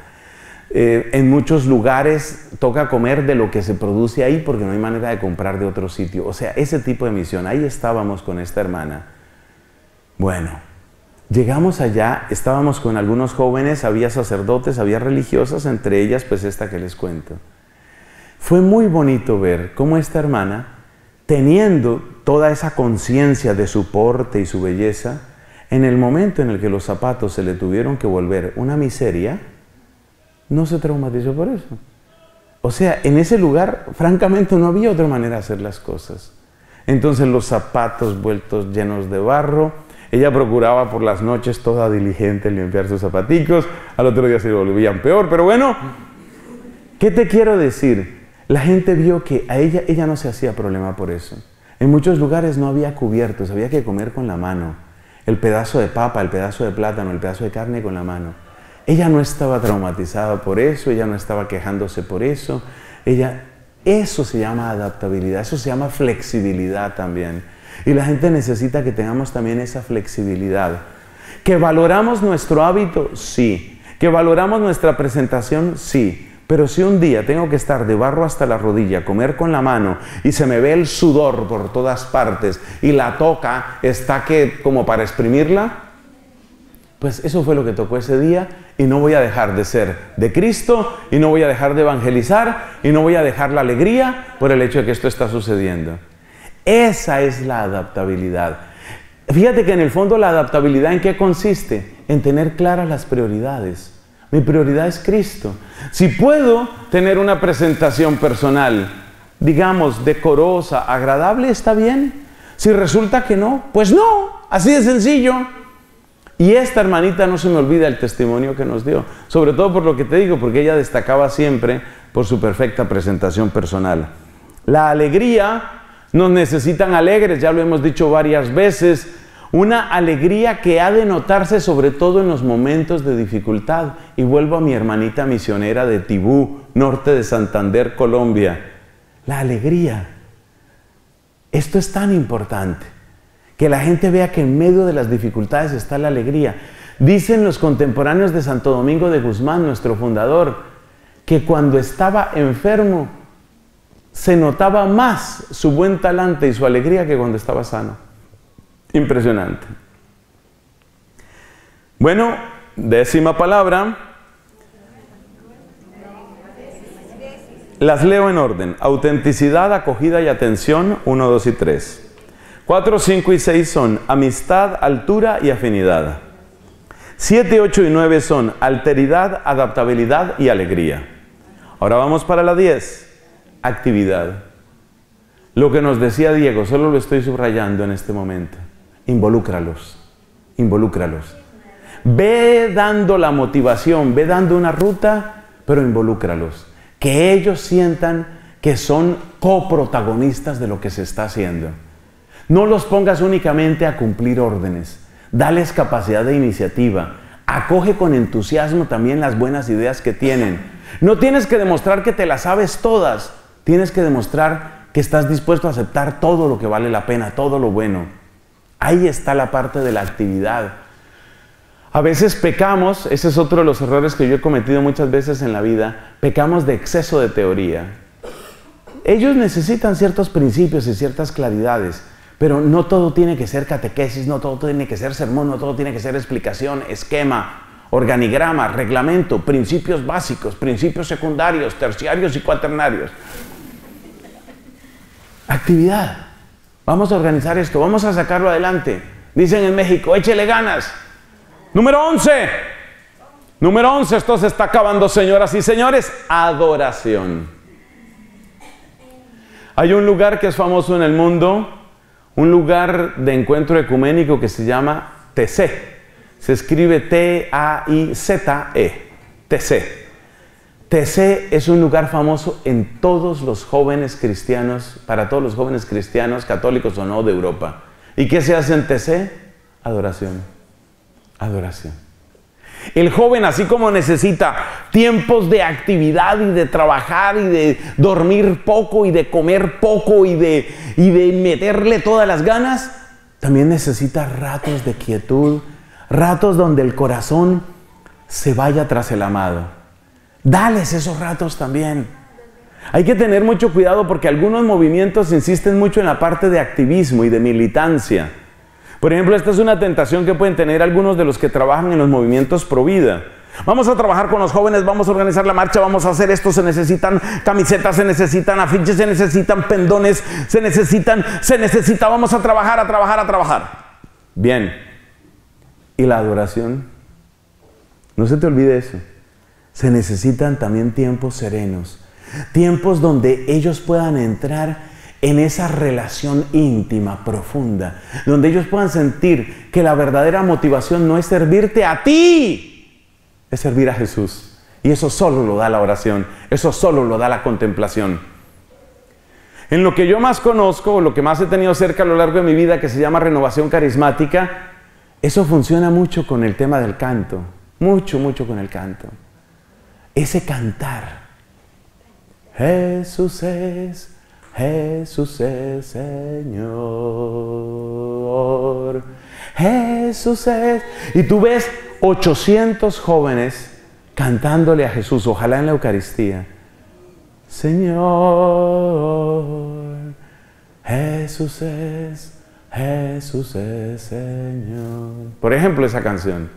Eh, en muchos lugares toca comer de lo que se produce ahí porque no hay manera de comprar de otro sitio. O sea, ese tipo de misión. Ahí estábamos con esta hermana. Bueno, llegamos allá, estábamos con algunos jóvenes, había sacerdotes, había religiosas, entre ellas pues esta que les cuento. Fue muy bonito ver cómo esta hermana, teniendo toda esa conciencia de su porte y su belleza, en el momento en el que los zapatos se le tuvieron que volver una miseria, no se traumatizó por eso. O sea, en ese lugar, francamente, no había otra manera de hacer las cosas. Entonces los zapatos vueltos llenos de barro, ella procuraba por las noches toda diligente limpiar sus zapaticos, al otro día se volvían peor, pero bueno, ¿qué te quiero decir? La gente vio que a ella, ella no se hacía problema por eso. En muchos lugares no había cubiertos, había que comer con la mano. El pedazo de papa, el pedazo de plátano, el pedazo de carne con la mano. Ella no estaba traumatizada por eso, ella no estaba quejándose por eso. Ella, eso se llama adaptabilidad, eso se llama flexibilidad también. Y la gente necesita que tengamos también esa flexibilidad. ¿Que valoramos nuestro hábito? Sí. ¿Que valoramos nuestra presentación? Sí. Pero si un día tengo que estar de barro hasta la rodilla, comer con la mano y se me ve el sudor por todas partes y la toca está que como para exprimirla, Pues eso fue lo que tocó ese día y no voy a dejar de ser de Cristo y no voy a dejar de evangelizar y no voy a dejar la alegría por el hecho de que esto está sucediendo. Esa es la adaptabilidad. Fíjate que en el fondo la adaptabilidad en qué consiste? En tener claras las prioridades. Mi prioridad es Cristo. Si puedo tener una presentación personal, digamos, decorosa, agradable, está bien. Si resulta que no, pues no, así de sencillo. Y esta hermanita no se me olvida el testimonio que nos dio, sobre todo por lo que te digo, porque ella destacaba siempre por su perfecta presentación personal. La alegría nos necesitan alegres, ya lo hemos dicho varias veces, una alegría que ha de notarse sobre todo en los momentos de dificultad. Y vuelvo a mi hermanita misionera de Tibú, norte de Santander, Colombia. La alegría. Esto es tan importante. Que la gente vea que en medio de las dificultades está la alegría. Dicen los contemporáneos de Santo Domingo de Guzmán, nuestro fundador, que cuando estaba enfermo se notaba más su buen talante y su alegría que cuando estaba sano. Impresionante. Bueno, décima palabra. Las leo en orden. Autenticidad, acogida y atención, 1, 2 y 3. 4, 5 y 6 son amistad, altura y afinidad. 7, 8 y 9 son alteridad, adaptabilidad y alegría. Ahora vamos para la 10, actividad. Lo que nos decía Diego, solo lo estoy subrayando en este momento. Involúcralos, involúcralos. Ve dando la motivación, ve dando una ruta, pero involúcralos. Que ellos sientan que son coprotagonistas de lo que se está haciendo. No los pongas únicamente a cumplir órdenes. Dales capacidad de iniciativa. Acoge con entusiasmo también las buenas ideas que tienen. No tienes que demostrar que te las sabes todas. Tienes que demostrar que estás dispuesto a aceptar todo lo que vale la pena, todo lo bueno. Ahí está la parte de la actividad. A veces pecamos, ese es otro de los errores que yo he cometido muchas veces en la vida, pecamos de exceso de teoría. Ellos necesitan ciertos principios y ciertas claridades, pero no todo tiene que ser catequesis, no todo tiene que ser sermón, no todo tiene que ser explicación, esquema, organigrama, reglamento, principios básicos, principios secundarios, terciarios y cuaternarios. Actividad. Vamos a organizar esto, vamos a sacarlo adelante. Dicen en México, échele ganas. Número 11. Número 11, esto se está acabando, señoras y señores. Adoración. Hay un lugar que es famoso en el mundo un lugar de encuentro ecuménico que se llama TC. Se escribe T-A-I-Z-E. TC. TC es un lugar famoso en todos los jóvenes cristianos, para todos los jóvenes cristianos, católicos o no, de Europa. ¿Y qué se hace en TC? Adoración. Adoración. El joven, así como necesita tiempos de actividad y de trabajar y de dormir poco y de comer poco y de, y de meterle todas las ganas, también necesita ratos de quietud, ratos donde el corazón se vaya tras el amado. Dales esos ratos también. Hay que tener mucho cuidado porque algunos movimientos insisten mucho en la parte de activismo y de militancia. Por ejemplo, esta es una tentación que pueden tener algunos de los que trabajan en los movimientos pro vida. Vamos a trabajar con los jóvenes, vamos a organizar la marcha, vamos a hacer esto, se necesitan camisetas, se necesitan afiches, se necesitan pendones, se necesitan, se necesita, vamos a trabajar, a trabajar, a trabajar. Bien. ¿Y la adoración? No se te olvide eso. Se necesitan también tiempos serenos, tiempos donde ellos puedan entrar en esa relación íntima, profunda, donde ellos puedan sentir que la verdadera motivación no es servirte a ti, es servir a Jesús. Y eso solo lo da la oración, eso solo lo da la contemplación. En lo que yo más conozco, lo que más he tenido cerca a lo largo de mi vida, que se llama renovación carismática, eso funciona mucho con el tema del canto, mucho, mucho con el canto. Ese cantar. Jesús es Jesús es Señor. Jesús es. Y tú ves 800 jóvenes cantándole a Jesús, ojalá en la Eucaristía. Señor, Jesús es, Jesús es Señor. Por ejemplo, esa canción.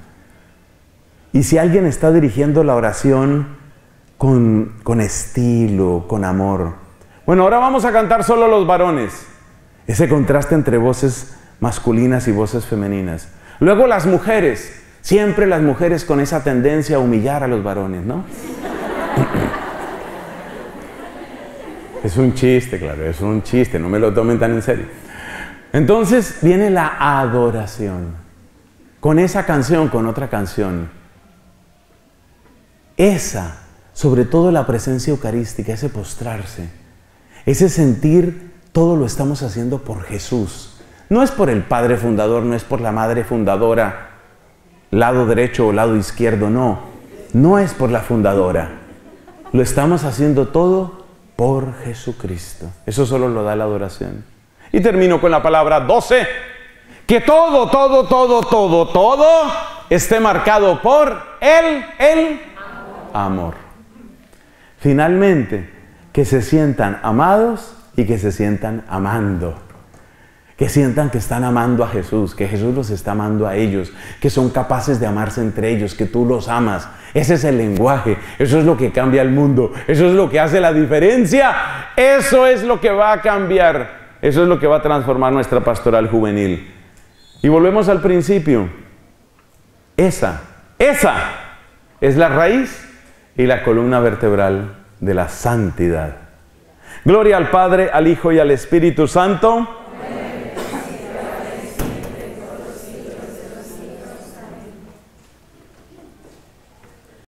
Y si alguien está dirigiendo la oración con, estilo, con amor. Bueno, ahora vamos a cantar solo los varones. Ese contraste entre voces masculinas y voces femeninas. Luego las mujeres, siempre las mujeres con esa tendencia a humillar a los varones, ¿no? Es un chiste, claro, es un chiste, no me lo tomen tan en serio. Entonces viene la adoración. Con esa canción, con otra canción. Esa, sobre todo la presencia eucarística, ese postrarse, ese sentir, todo lo estamos haciendo por Jesús. No es por el Padre fundador, no es por la Madre fundadora, lado derecho o lado izquierdo, no. No es por la fundadora. Lo estamos haciendo todo por Jesucristo. Eso solo lo da la adoración. Y termino con la palabra 12. Que todo, todo, todo, todo, todo esté marcado por Él, el amor. Finalmente, que se sientan amados y que se sientan amando. Que sientan que están amando a Jesús, que Jesús los está amando a ellos, que son capaces de amarse entre ellos, que tú los amas. Ese es el lenguaje, eso es lo que cambia el mundo, eso es lo que hace la diferencia, eso es lo que va a cambiar, eso es lo que va a transformar nuestra pastoral juvenil. Y volvemos al principio. Esa, esa es la raíz y la columna vertebral de la santidad. Gloria al Padre, al Hijo y al Espíritu Santo